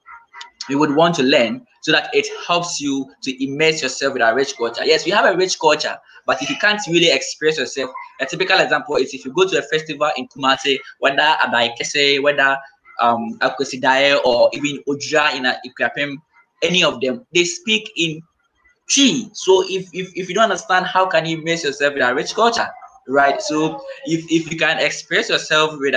you would want to learn so that it helps you to immerse yourself with our rich culture. Yes, we have a rich culture, but if you can't really express yourself, a typical example is if you go to a festival in Kumasi, whether Abaikese, whether um Akwasidae or even Odwira in Akuapem, any of them, they speak in Twi. So if, if if you don't understand, how can you immerse yourself in a rich culture, right? So if if you can express yourself with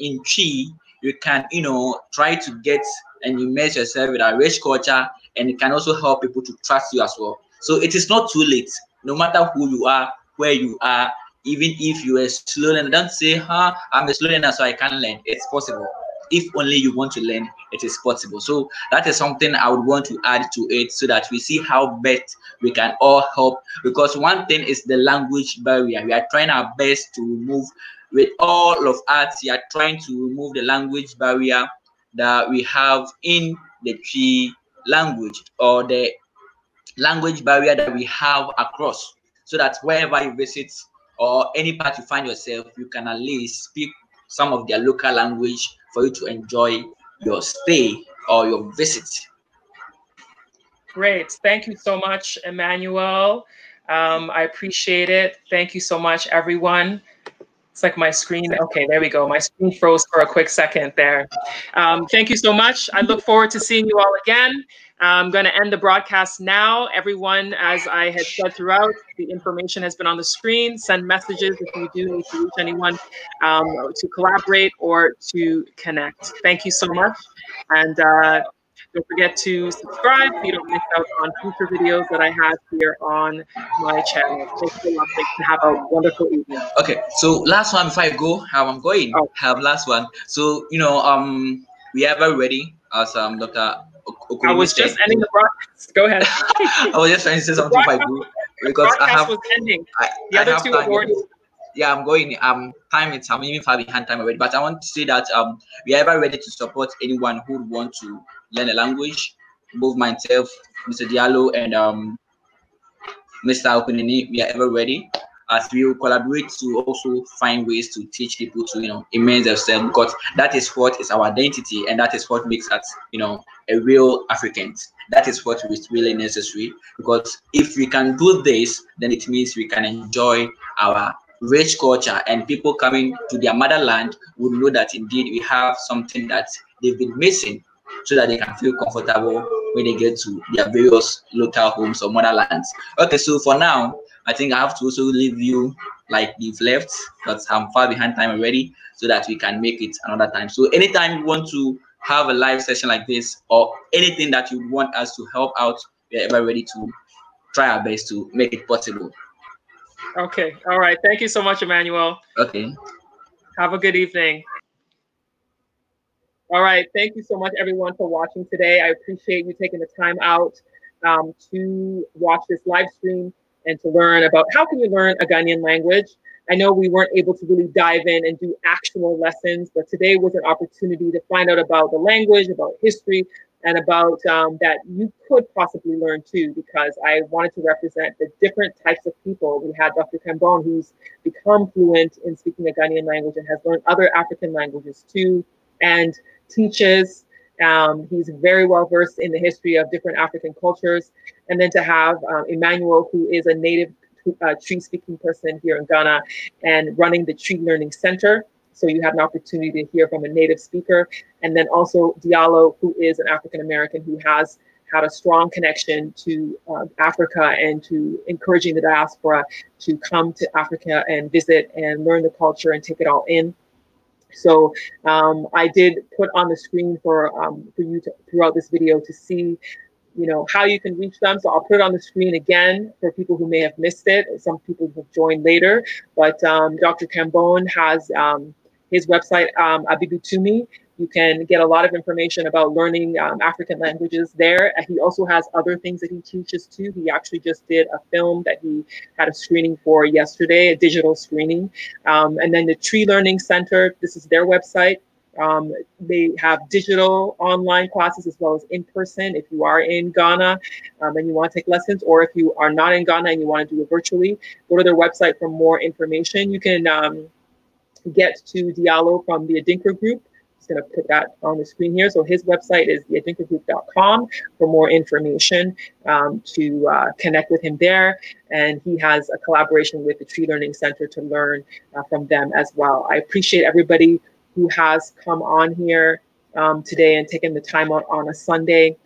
in Twi, you can you know try to get and immerse yourself with a rich culture, and it can also help people to trust you as well. So it is not too late, no matter who you are, where you are, even if you are slow learner, don't say, huh, I'm a slow learner, so I can't learn. It's possible. If only you want to learn, it is possible. So that is something I would want to add to it so that we see how best we can all help. Because one thing is the language barrier. We are trying our best to remove with all of us, we are trying to remove the language barrier that we have in the Twi language or the language barrier that we have across so that wherever you visit or any part you find yourself, you can at least speak some of their local language for you to enjoy your stay or your visit. Great. Thank you so much, Emmanuel. Um, I appreciate it. Thank you so much, everyone. It's like my screen. Okay, there we go. My screen froze for a quick second there. Um, thank you so much. I look forward to seeing you all again. I'm going to end the broadcast now. Everyone, as I had said throughout, the information has been on the screen. Send messages if you do need to reach anyone um, to collaborate or to connect. Thank you so much. And uh, don't forget to subscribe so you don't miss out on future videos that I have here on my channel. Thanks so much. Have a wonderful evening. Okay, so last one before I go, how I'm going. Oh. Have last one. So you know, um, we are very ready as um Dr. I was just ending the broadcast. Go ahead. I was just trying to say something I go because I have. Was ending. I, the other two awards yeah, I'm going. Um, time it's I'm even far behind time already. But I want to say that um, we are ever ready to support anyone who would want to learn a language. Both myself, Mr. Diallo, and um, Mr. Okunini, we are ever ready as we collaborate to also find ways to teach people to you know immerse themselves because that is what is our identity and that is what makes us you know a real African. That is what is really necessary because if we can do this, then it means we can enjoy our rich culture and people coming to their motherland would know that indeed we have something that they've been missing so that they can feel comfortable when they get to their various local homes or motherlands. Okay, so for now, I think I have to also leave you like you've left because I'm far behind time already so that we can make it another time. So anytime you want to have a live session like this or anything that you want us to help out, we're ever ready to try our best to make it possible. Okay. All right. Thank you so much, Emmanuel. Okay. Have a good evening. All right. Thank you so much, everyone, for watching today. I appreciate you taking the time out um, to watch this live stream and to learn about how can you learn a Ghanaian language. I know we weren't able to really dive in and do actual lessons, but today was an opportunity to find out about the language, about history, and about um, that you could possibly learn too, because I wanted to represent the different types of people. We had Dr. Kambon, who's become fluent in speaking the Ghanaian language and has learned other African languages too, and teaches. Um, he's very well versed in the history of different African cultures. And then to have um, Emmanuel, who is a native uh, Twi speaking person here in Ghana and running the Twi Learning Center, so you have an opportunity to hear from a native speaker. And then also Diallo, who is an African American who has had a strong connection to uh, Africa and to encouraging the diaspora to come to Africa and visit and learn the culture and take it all in. So um, I did put on the screen for um, for you to, throughout this video to see, you know, how you can reach them. So I'll put it on the screen again for people who may have missed it. Some people have joined later, but um, Dr. Kambon has um, his website, um. You can get a lot of information about learning um, African languages there. He also has other things that he teaches too. He actually just did a film that he had a screening for yesterday, a digital screening. Um, and then the Twi Learning Center, this is their website. Um, they have digital online classes as well as in person. If you are in Ghana um, and you want to take lessons, or if you are not in Ghana and you want to do it virtually, go to their website for more information. You can um, get to Diallo from the Adinkra Group. Just going to put that on the screen here. So his website is theadinkragroup.com for more information um, to uh, connect with him there. And he has a collaboration with the Twi Learning Center to learn uh, from them as well. I appreciate everybody who has come on here um, today and taken the time out on a Sunday.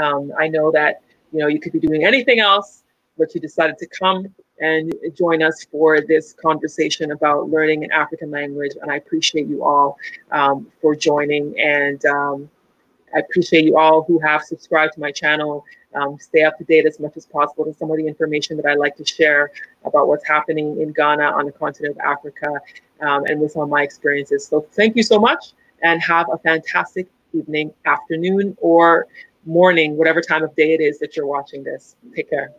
Um, I know that you know, you could be doing anything else, but you decided to come and join us for this conversation about learning an African language. And I appreciate you all um, for joining. And um, I appreciate you all who have subscribed to my channel. Um, stay up to date as much as possible to some of the information that I like to share about what's happening in Ghana on the continent of Africa um, and with of my experiences. So thank you so much and have a fantastic evening, afternoon, or morning, whatever time of day it is that you're watching this. Take care.